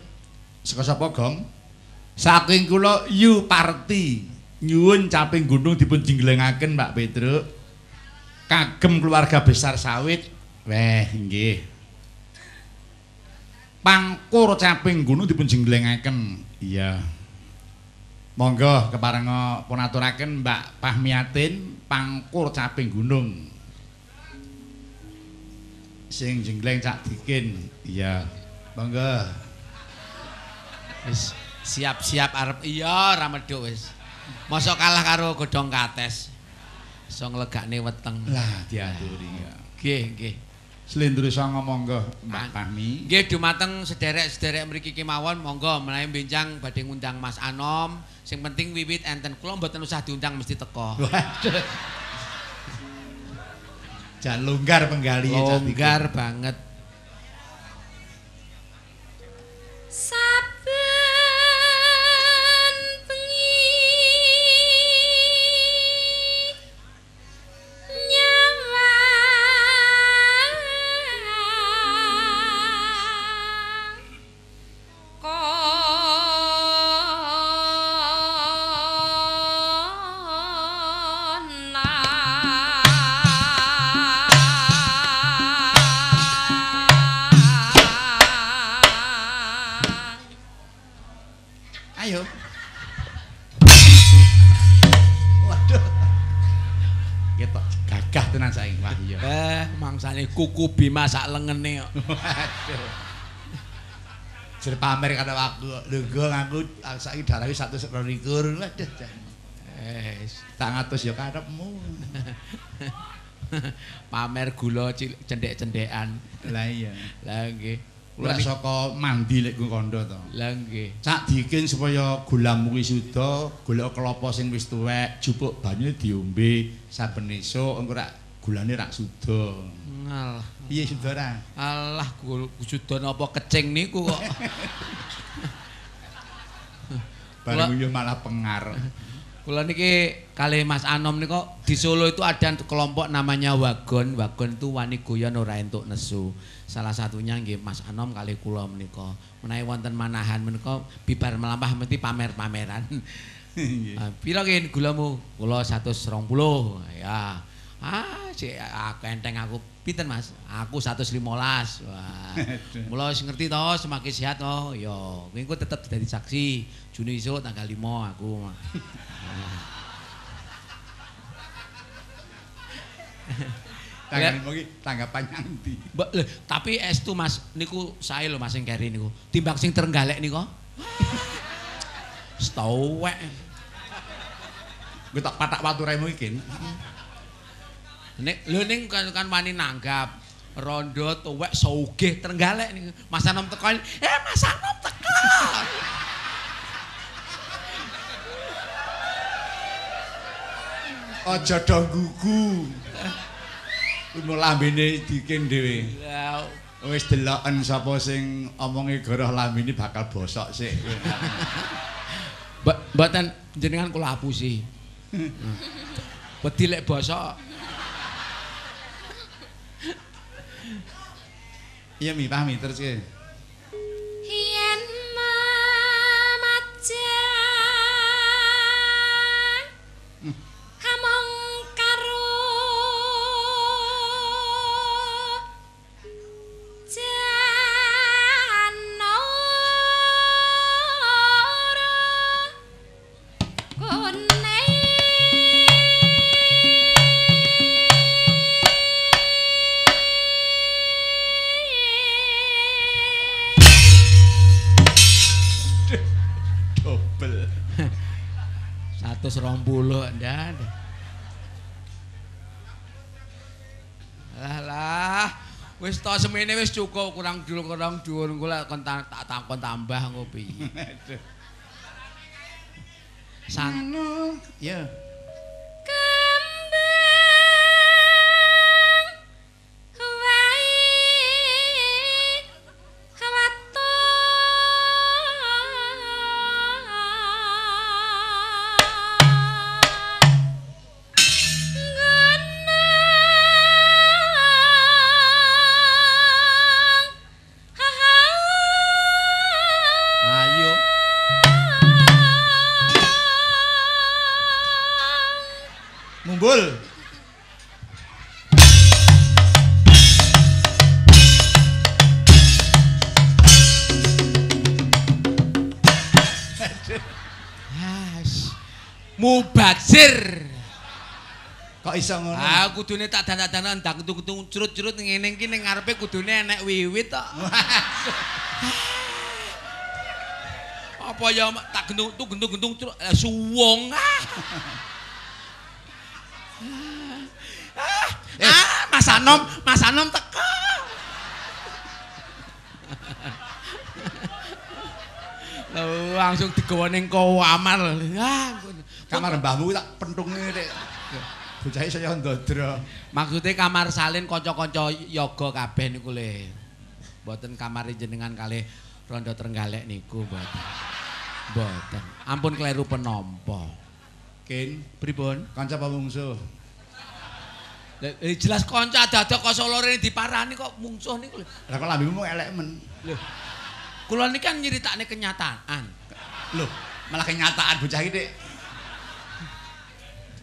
Saka sapa, Gong? Saking kula Yu Parti. Nyuwun caping gunung dipun jinglengaken, Mbak Petruk. Kagem keluarga besar sawit. Weh, nggih. Pangkur caping gunung dipun jinglengaken. Iya. Monggo keparenga pun aturaken Mbak Pahmiatin pangkur caping gunung. Sing jengleng Cak Dikin. Iya. Monggo. wis siap-siap arep iya ra medhuk wis mosok kalah karo godhong kates iso nglegakne weteng Lah diaturi nggih nggih Slendro songo monggo Mbak Ah. Pahmi. Nggih dumateng sederek-sederek mriki kemawon monggo menawi benjang badhe ngundang Mas Anom. Sing penting wiwit enten kula mboten usah diundang mesti teko. Waduh. Jan longgar penggali ya. Longgar banget. Kuku Bima sak lengene kok. Jer pamer kada waktu. Lho, gua ngaku saiki darahe 122. Waduh. Eh, Tak ngatus ya karepmu. pamer gula cendek-cendekan. Lah iya. Lah nggih. Kula saka mandi lek ku kandha to. lah nggih. Sak dikin supaya gulamu kuwi suda, golek kelapa sing wis tuwek, jupuk banyu diombe saben esuk engko rak gulane rak suda. Ngalah. Piye saudara? Alah kusudan apa kecing niku kok. Bareng yo malah pengar. Kula niki kalih Mas Anom niku di Solo itu ada kelompok namanya Wagon. Wagon itu wani guyon ora entuk nesu. Salah satunya nggih Mas Anom kalih kula menika. Menawi wonten manahan menika bibar melampah mesti pamer-pameran. Ah, Pira nggih gulamu? Kula 120. Ya. Ah, sik akeh enteng aku. Pinten Mas? Aku 115. Wah. Mula wis ngerti to semakin sehat to. Ya, kowe engko tetep dadi saksi. Juni esuk tanggal 5 aku. Iki tanggapan ndi? Mbak, lho, tapi estu Mas niku sae lho Mas sing keri niku. Timbang sing terenggalek niku. Stowek. Kowe tak patak waturemu iki. Nek lho ning kan, kan wani nanggap. Rondo tuwek sugih terenggalek niku. Mas Anom teko. Eh Mas Anom teko. Aja do gugu. Kuwi lambene dikin dhewe. Lah, Wis deloken sapa sing omonge goroh lambene bakal bosok sik. Mbak, mboten jenengan kula apusi. Wedi lek bosok. Iya mi pahmi terus ke. Wis to semene wis cukup kurang dulu kurang dhuwur engko lek kon ta- tak takon tambah engko piye. San Anu, ya. Mubazir. Kok iso ngono? Ah kudune tak dandan-dandan ndak kutu-kutu curut-curut ngene iki ning ngarepe kudune enek wiwit tok. Apa ya tak gendung tu gendung-gendung curut eh, suwung. Ah. Ah, ah, Mas Anom, Mas Anom teko. Langsung digawa ning kamar. Ah, Kamar mbahmu tak pentunge nek. Bocah iso ya ndodro. Maksudnya kamar salin kanca-kanca yoga kabeh niku le. Mboten kamar jenengan kalih rondo trenggalek niku mboten. Mboten. Ampun kleru penampa. Kin, Pripun? kanca apa mungsuh? Eh, jelas kanca ada-ada kok solo rene diparani kok mungsuh niku. Lah kok lambemu elek men. Lho. Kula niki kan nyritakne kenyataan. Loh, malah kenyataan bocah iki, Dik.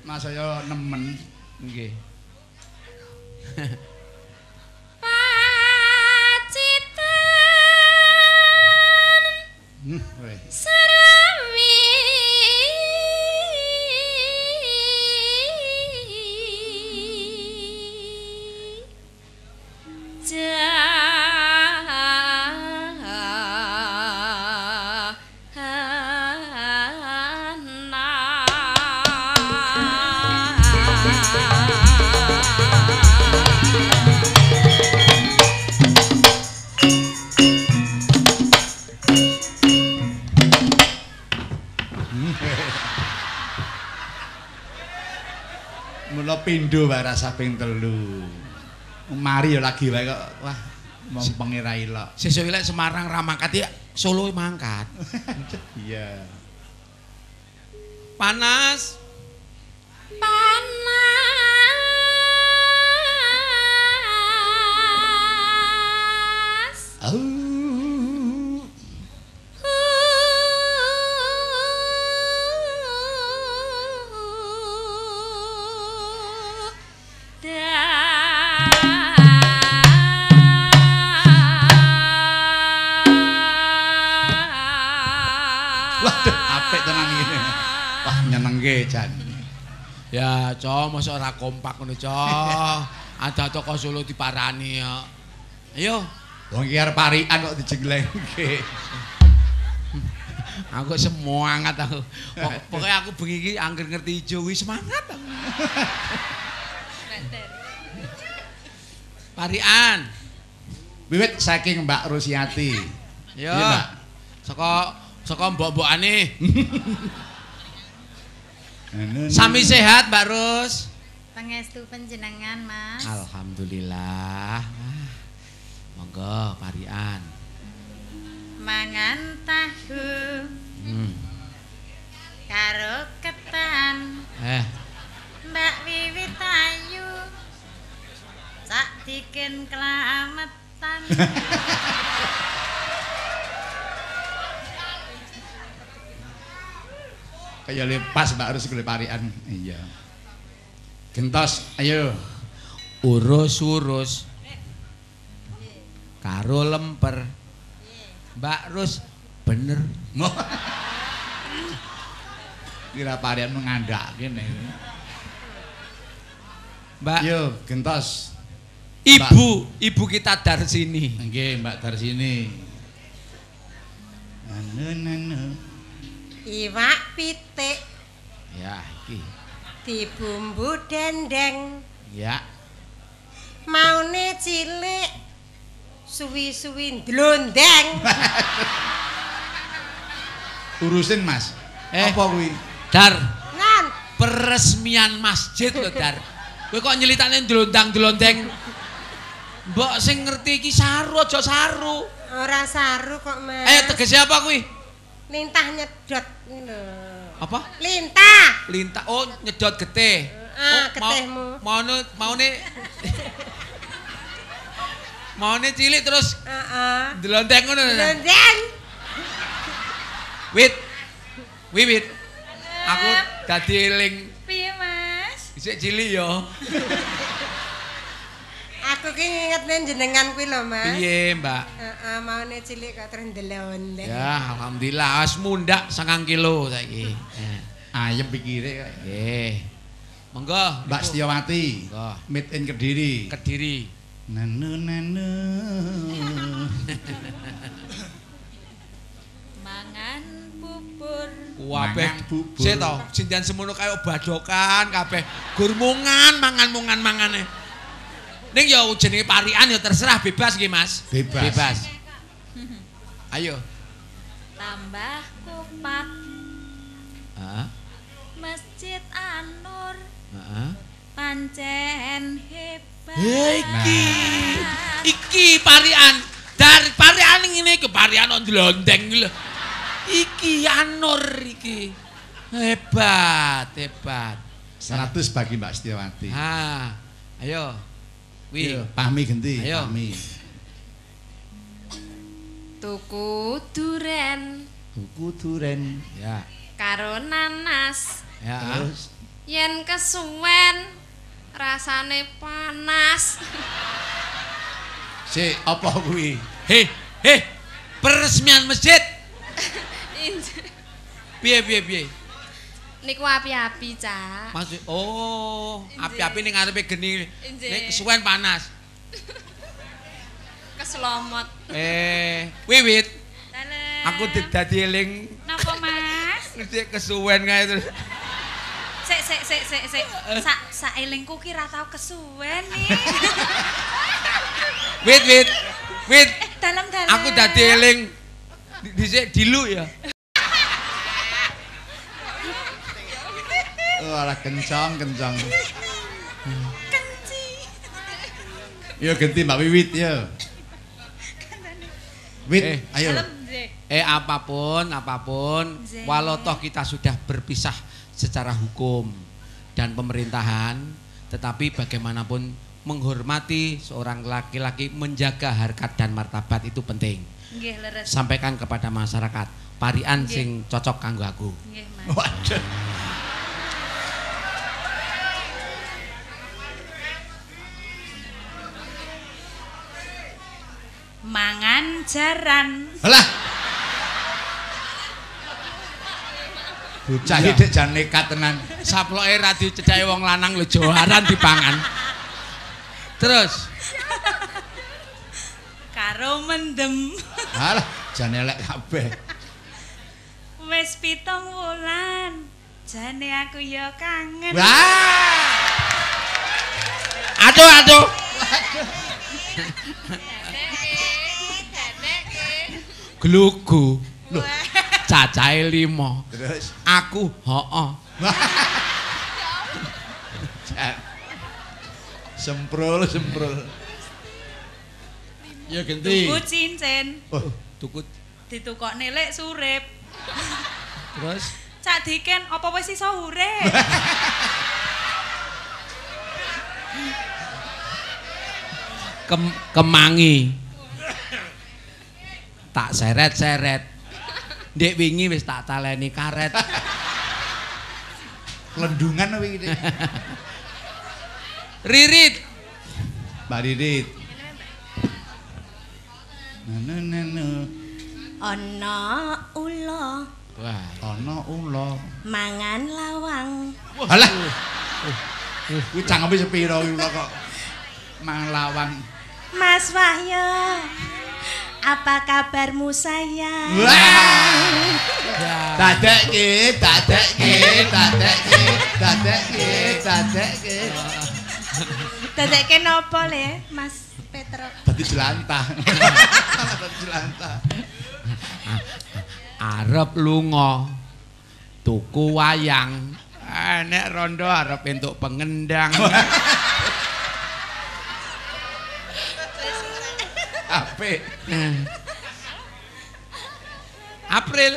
Mas saya nemen. Nggih. pacitan Hmm, pindho wae rasa ping telu. Mari ya lagi wae kok. Wah, mempengi ra ilok. Sesuk lek Semarang ra mangkat ya Solo mangkat. Iya. Panas jan. Ya, Co, mosok ora kompak ngono, Co. Ada toko Solo diparani ya. Ayo, Wong iki arep parikan kok dijenglengke. aku semangat aku. Pok- Pokoknya aku bengi iki angger ngerti ijo wis semangat aku. Parian. Wiwit saking Mbak Rusiati. Ya. Iya, Mbak. Saka saka mbok-mbokane. Sami sehat, Mbak Rus. Pangestu panjenengan, Mas. Alhamdulillah. Ah, Monggo Parian. Mangan tahu Hmm. karo ketan. Eh, Mbak Wiwit ayu. Sak diken kelametan. kaya lepas Mbak Rus kuwi parikan. Iya. Gentos, ayo. urus-urus. Karo lemper. Mbak Rus bener. Kira parian mengandak kene. Mbak Yo, gentos. Ibu, ibu kita dari sini. Nggih, Mbak dari sini. Anu nanu. Iwak pitik Ya, iki. dibumbu dendeng. Ya. Maune cilik suwi-suwi ndlondeng. Urusin, Mas. Eh. Apa kuwi? Dar, Nan, peresmian masjid lho, Dar. Kowe kok nyelitane ndlondang-ndlondeng. Mbok sing ngerti iki saru aja saru. ora saru kok, Mas. Ayo tegese apa kuwi? Lintah nyedot lho. Apa? Lintah. Lintah oh nyedot getih. Ah, Oh, mau- getihmu. Maune maune Maune cilik terus Heeh. ndlonteng ngono. Ndlondeng. Wit. Wiwit. Aku dadi eling Piye, Mas? isik cilik ya. Aku ki ngingetne jenengan kuwi lho, Mas. Piye, Mbak? Heeh, maune cilik kok terus ndelondeng. Ya, alhamdulillah wis mundak 9 kilo saiki. Eh, Ayem pikire kok. Nggih. Monggo, Mbak. Setiawati. Monggo. Made in Kediri. Kediri. Nanu nanu. Mangan bubur. Kabeh Mangan bubur. Sik to, sinten semono kaya badokan kabeh gurmungan mangan-mungan mangane. Ning ya jenenge parian ya terserah bebas nggih, Mas. Bebas. Bebas. Ayo. Tambah kupat. Heeh. Masjid Anur. Heeh. Pancen hebat. Iki. Iki parian. Dari parian ngene iki parian on ndlondeng iki lho. Iki Anur iki. Hebat, hebat. 100 bagi Mbak Setiawati. Ha. Ayo. Wi. Ayo, Pahmi genti. Pahmi. Tuku duren Tuku duren. Ya. karo nanas. Ya. Terus Yen kesuwen rasane panas. sik apa kuwi? Heh, heh. Peresmian masjid. Piye piye piye? Niku api-api, Cak. Maksud oh, api-api ning ngarepe geni. Nek kesuwen panas. Keslomot. Eh, wiwit aku di- dadi eling Napa, Mas? ngerti kesuwen kae terus. Sik sik sik sik sik. Sak sak elingku ki ra tau kesuwen nih. Wit wit. Wit, eh, dalam-dalam. aku dadi eling dhisik dilu ya. Ala kencang kencang. Kenci. Ya ganti Mbak Wiwit ya. Wit, Eh, ayo. Eh apa pun, apa pun, walau toh kita sudah berpisah secara hukum dan pemerintahan, tetapi bagaimanapun menghormati seorang laki-laki menjaga harkat dan martabat itu penting. Nggih, leres. Sampaikan kepada masyarakat, parian sing cocok kanggo aku. Nggih, Mas. Waduh. Mangan jaran. Lah. Bocah iki jan nekat tenan. Saploke radio cedake wong lanang lho joharan dipangan. Terus, Karo mendem. Alah, jan elek kabeh. Wis pitung wulan. Jane aku ya kangen. Wah! aduh aduh. Glugu. Lho, cacahe limo. Terus Aku hooh. Semprul, semprul. Ya ganti. Tuku cincin. Oh, Tuku Ditukok nelik surip. terus Cak diken apa wis iso urip? kem kemangi. Tak seret-seret. Dek wingi wis tak taleni karet. lendungan apa iki? Dek? Ririt. Mbak Didit. Nana nana Ana ula Wah. ana ula. mangan lawang. Alah. Kuwi cangkeme sepiro ula kok mang lawang. Mas Wahyu. Apa kabarmu sayang? Wah. Ya. Dadekke, dadekke, dadekke, dadekke, dadekke. Dadekke napa le, Mas Petro? Dadi jelantah. Dadi jelantah. Arep lunga. Tuku wayang. Ah, nek rondo arep entuk pengendang. Apik. April.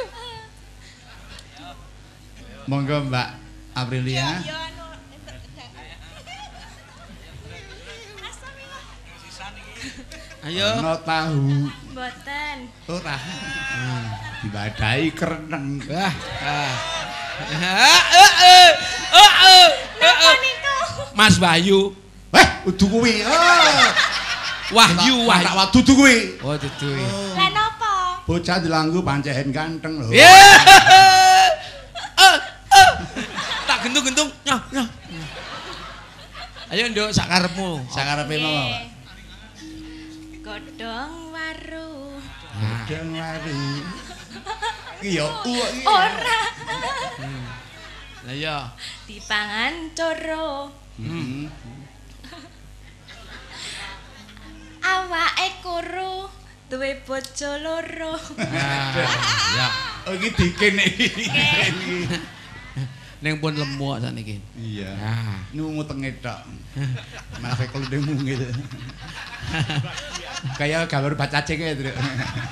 Monggo Mbak Aprilia. Ayo. Ana tahu. Mboten. Ora. Dibadai kereneng. Wah. ah. Ah, eh, eh, oh, eh, eh. Mas Bayu. Eh, udu kuwi. Oh. Wahyu, Tak Wahyu. waduh kuwi. Oh, dudu. Lah napa? Bocah dilanggu pancen ganteng lho. Ya. Eh, eh. Tak gentung-gentung. Nyah, nyah. Ayo nduk sak karepmu. Sakarepe mama. Pak. Godhong waru. Gedeng lari. Iki ya uwek iki. Ora Lah iya. dipangan coro. Hmm. Awake kuru duwe bojo loro. Ya. Oh iki dikin iki. Ning pun lemu kok sakniki. Iya. Nungu tenge tok. Mas kalau dia mungil. Kayak gambar baca cek ya, Dre.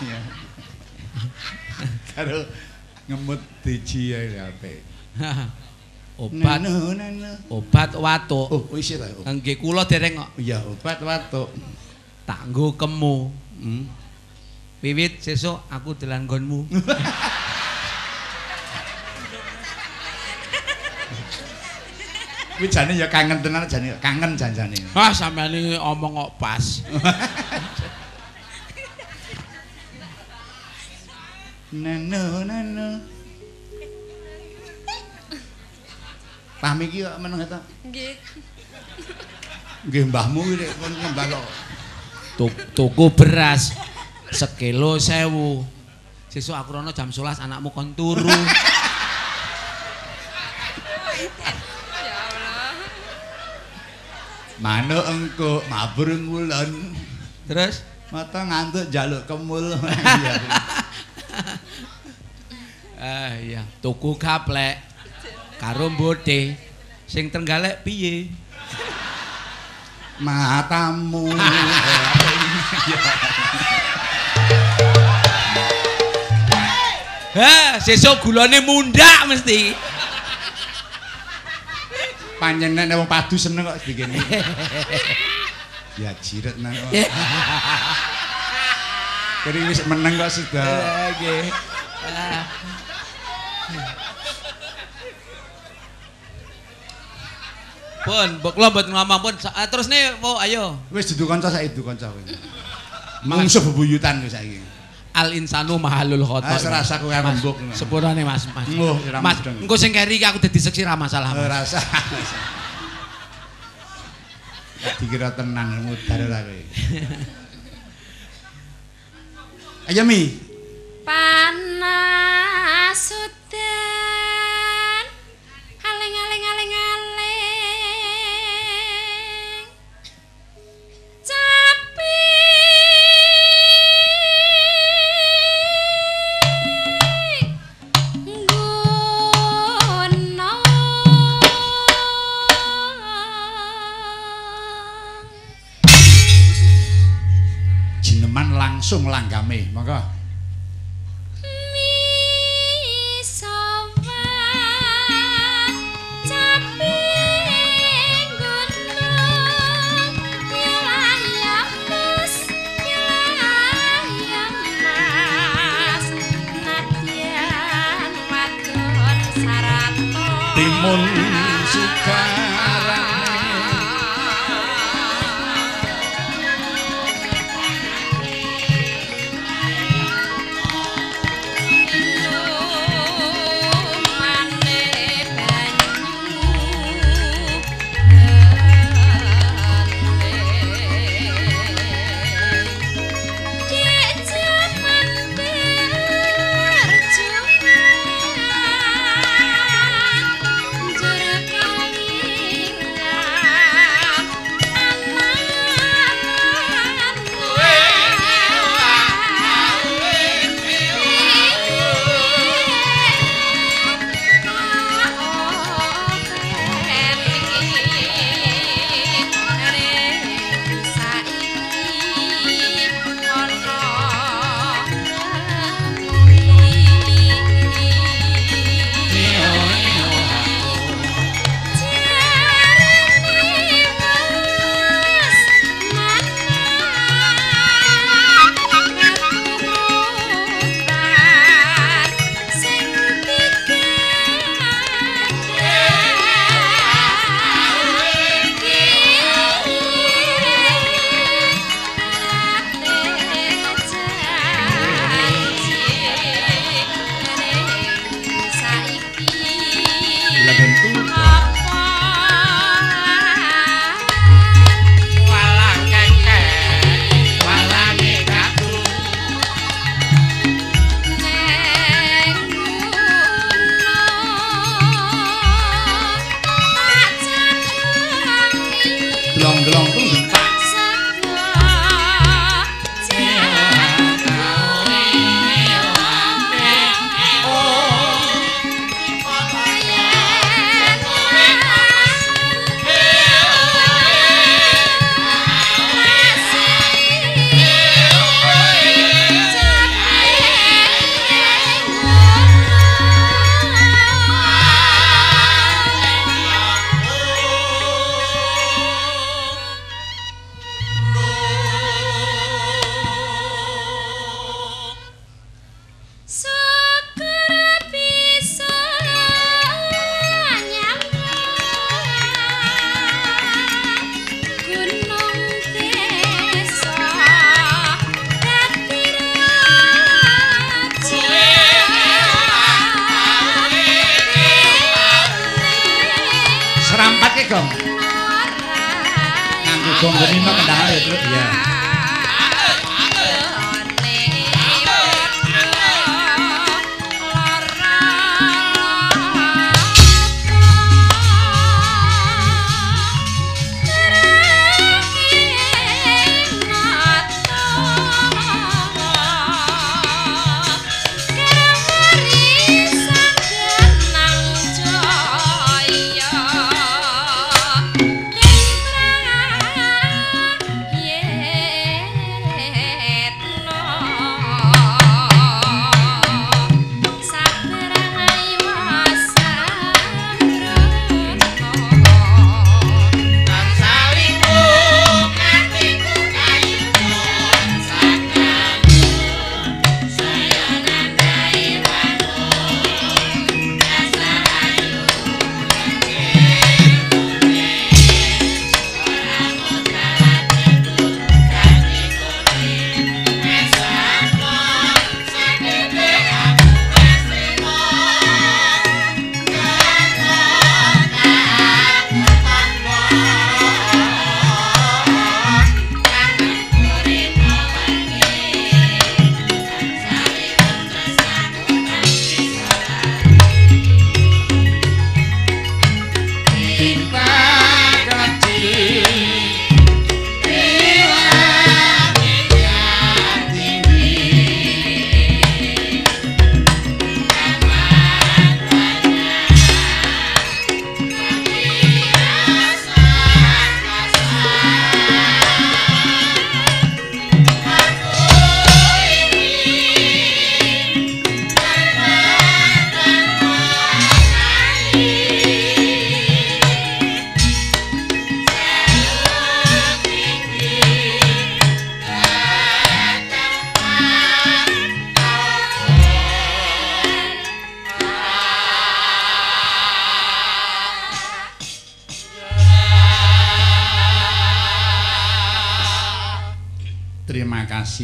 Iya. Karo ngemut diji ya apik. obat obat watuk. Oh, wis ta. Oh. Nggih kula dereng kok Iya, obat watuk. Tak nggo kemu. Hmm. Wiwit sesuk aku delan nggonmu. Kuwi jane ya kangen tenan jane, kangen janjane. Ah sampeyan iki omong kok pas. Nanu, nanu. Pahmi iki kok meneng ta? Nggih. Nggih mbahmu iki nek kon ngembang kok. Tuk- Tuku beras sekilo sewu. Sesuk aku rono jam 11 anakmu kon turu. Manuk engko mabur ngulon. Terus Mata ngantuk jaluk kemul. Iya. eh iya, tuku gaplek karo mbote sing Trenggalek piye? matamu. Ha, sesuk gulane mundak mesti. Panjenengan wong padu seneng kok dikene. ya jiret nang. Kene wis meneng kok sudah. Nggih. Pun, kula mboten ngomong pun. Ah, Terus nih, po ayo. Wis dudu kanca saiki dudu kanca kowe. Mungsuh bebuyutan kowe saiki. Al insanu mahalul khata. Ah, serasa kowe rembug. Sepurane Mas, Mas. Ngoh, Mas, engko sing keri aku dadi seksi ra masalah. Mas. Ora rasa. Dikira tenang mudar ora kowe. Ayo Mi, panas udan aling aling aling aling jineman langsung langgame, monggo.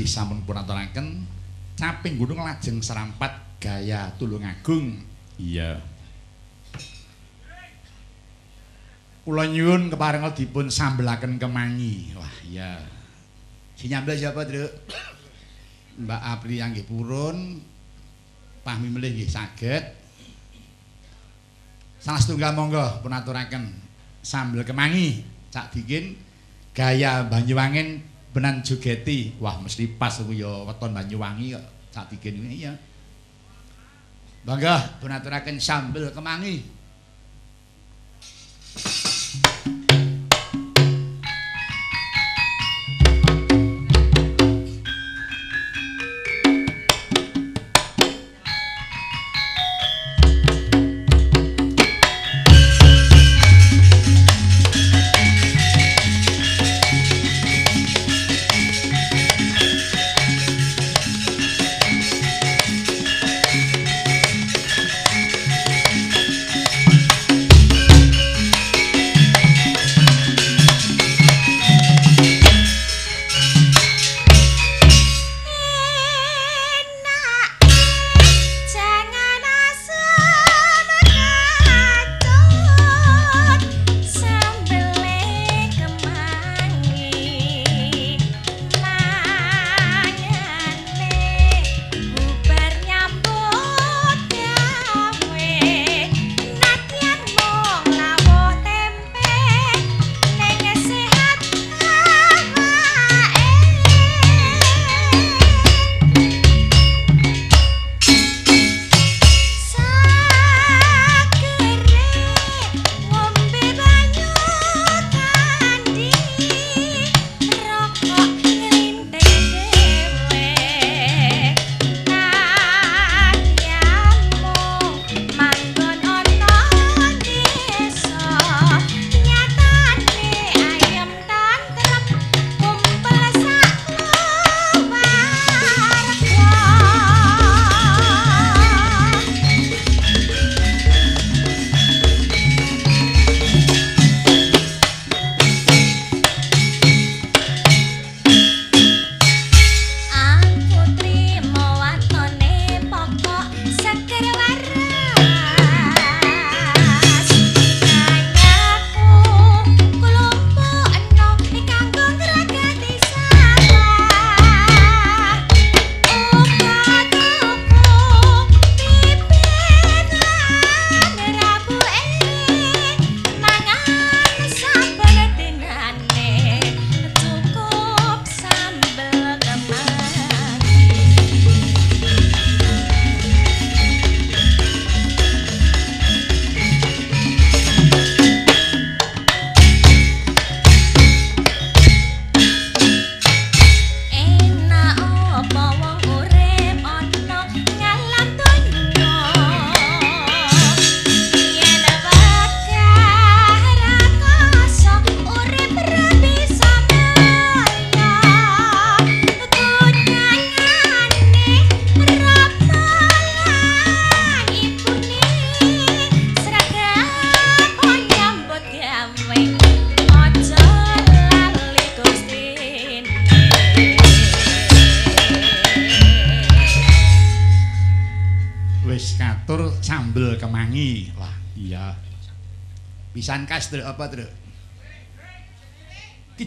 Tasih sampun pun aturaken caping gunung lajeng serampat gaya Tulungagung. Iya. Kula nyuwun keparenga dipun sambelaken kemangi. Wah, iya. Sing nyambel siapa, Truk? Mbak Apri nggih purun. Pahmi melih nggih saged. Salah setunggal monggo pun aturaken sambel kemangi cak bikin gaya Banyuwangen benan jogeti. Wah, mesti pas kuwi ya weton Banyuwangi kok bikin ini ya. Bangga pun aturaken sambel kemangi.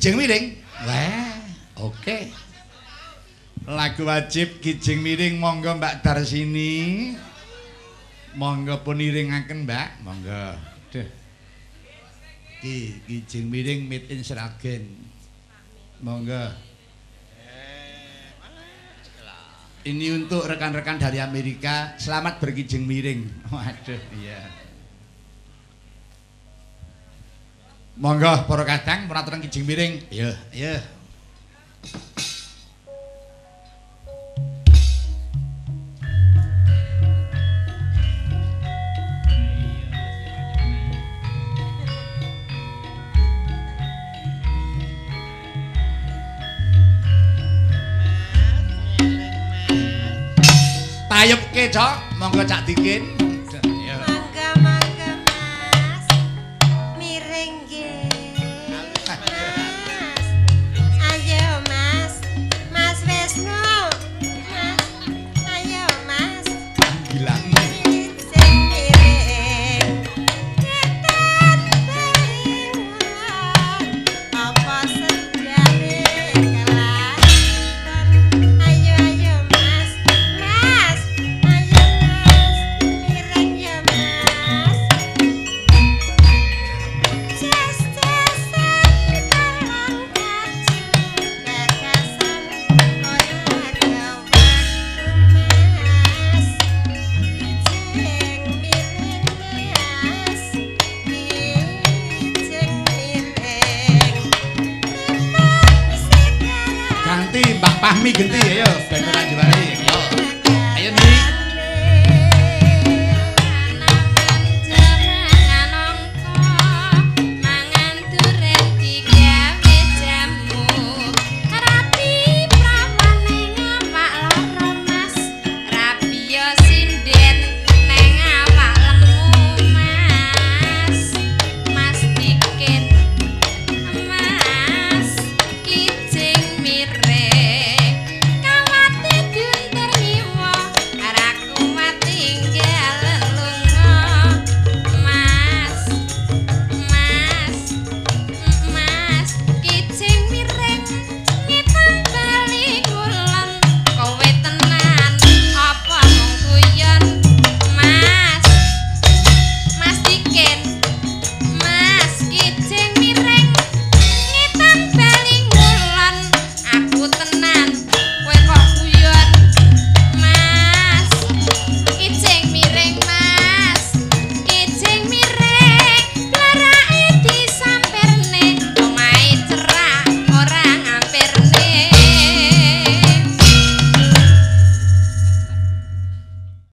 Kijeng miring. Wah oke. Okay. lagu wajib Kijeng miring monggo Mbak Darsini. Monggo pun iringaken Mbak. Monggo. Deh Ki Kijeng miring made in Seragen monggo. Ini untuk rekan-rekan dari Amerika. Selamat berkijeng miring. Waduh iya Monggo para kadang peraturan kijing miring. Iya, iya. Tayepke, Cok. Monggo cak dikin.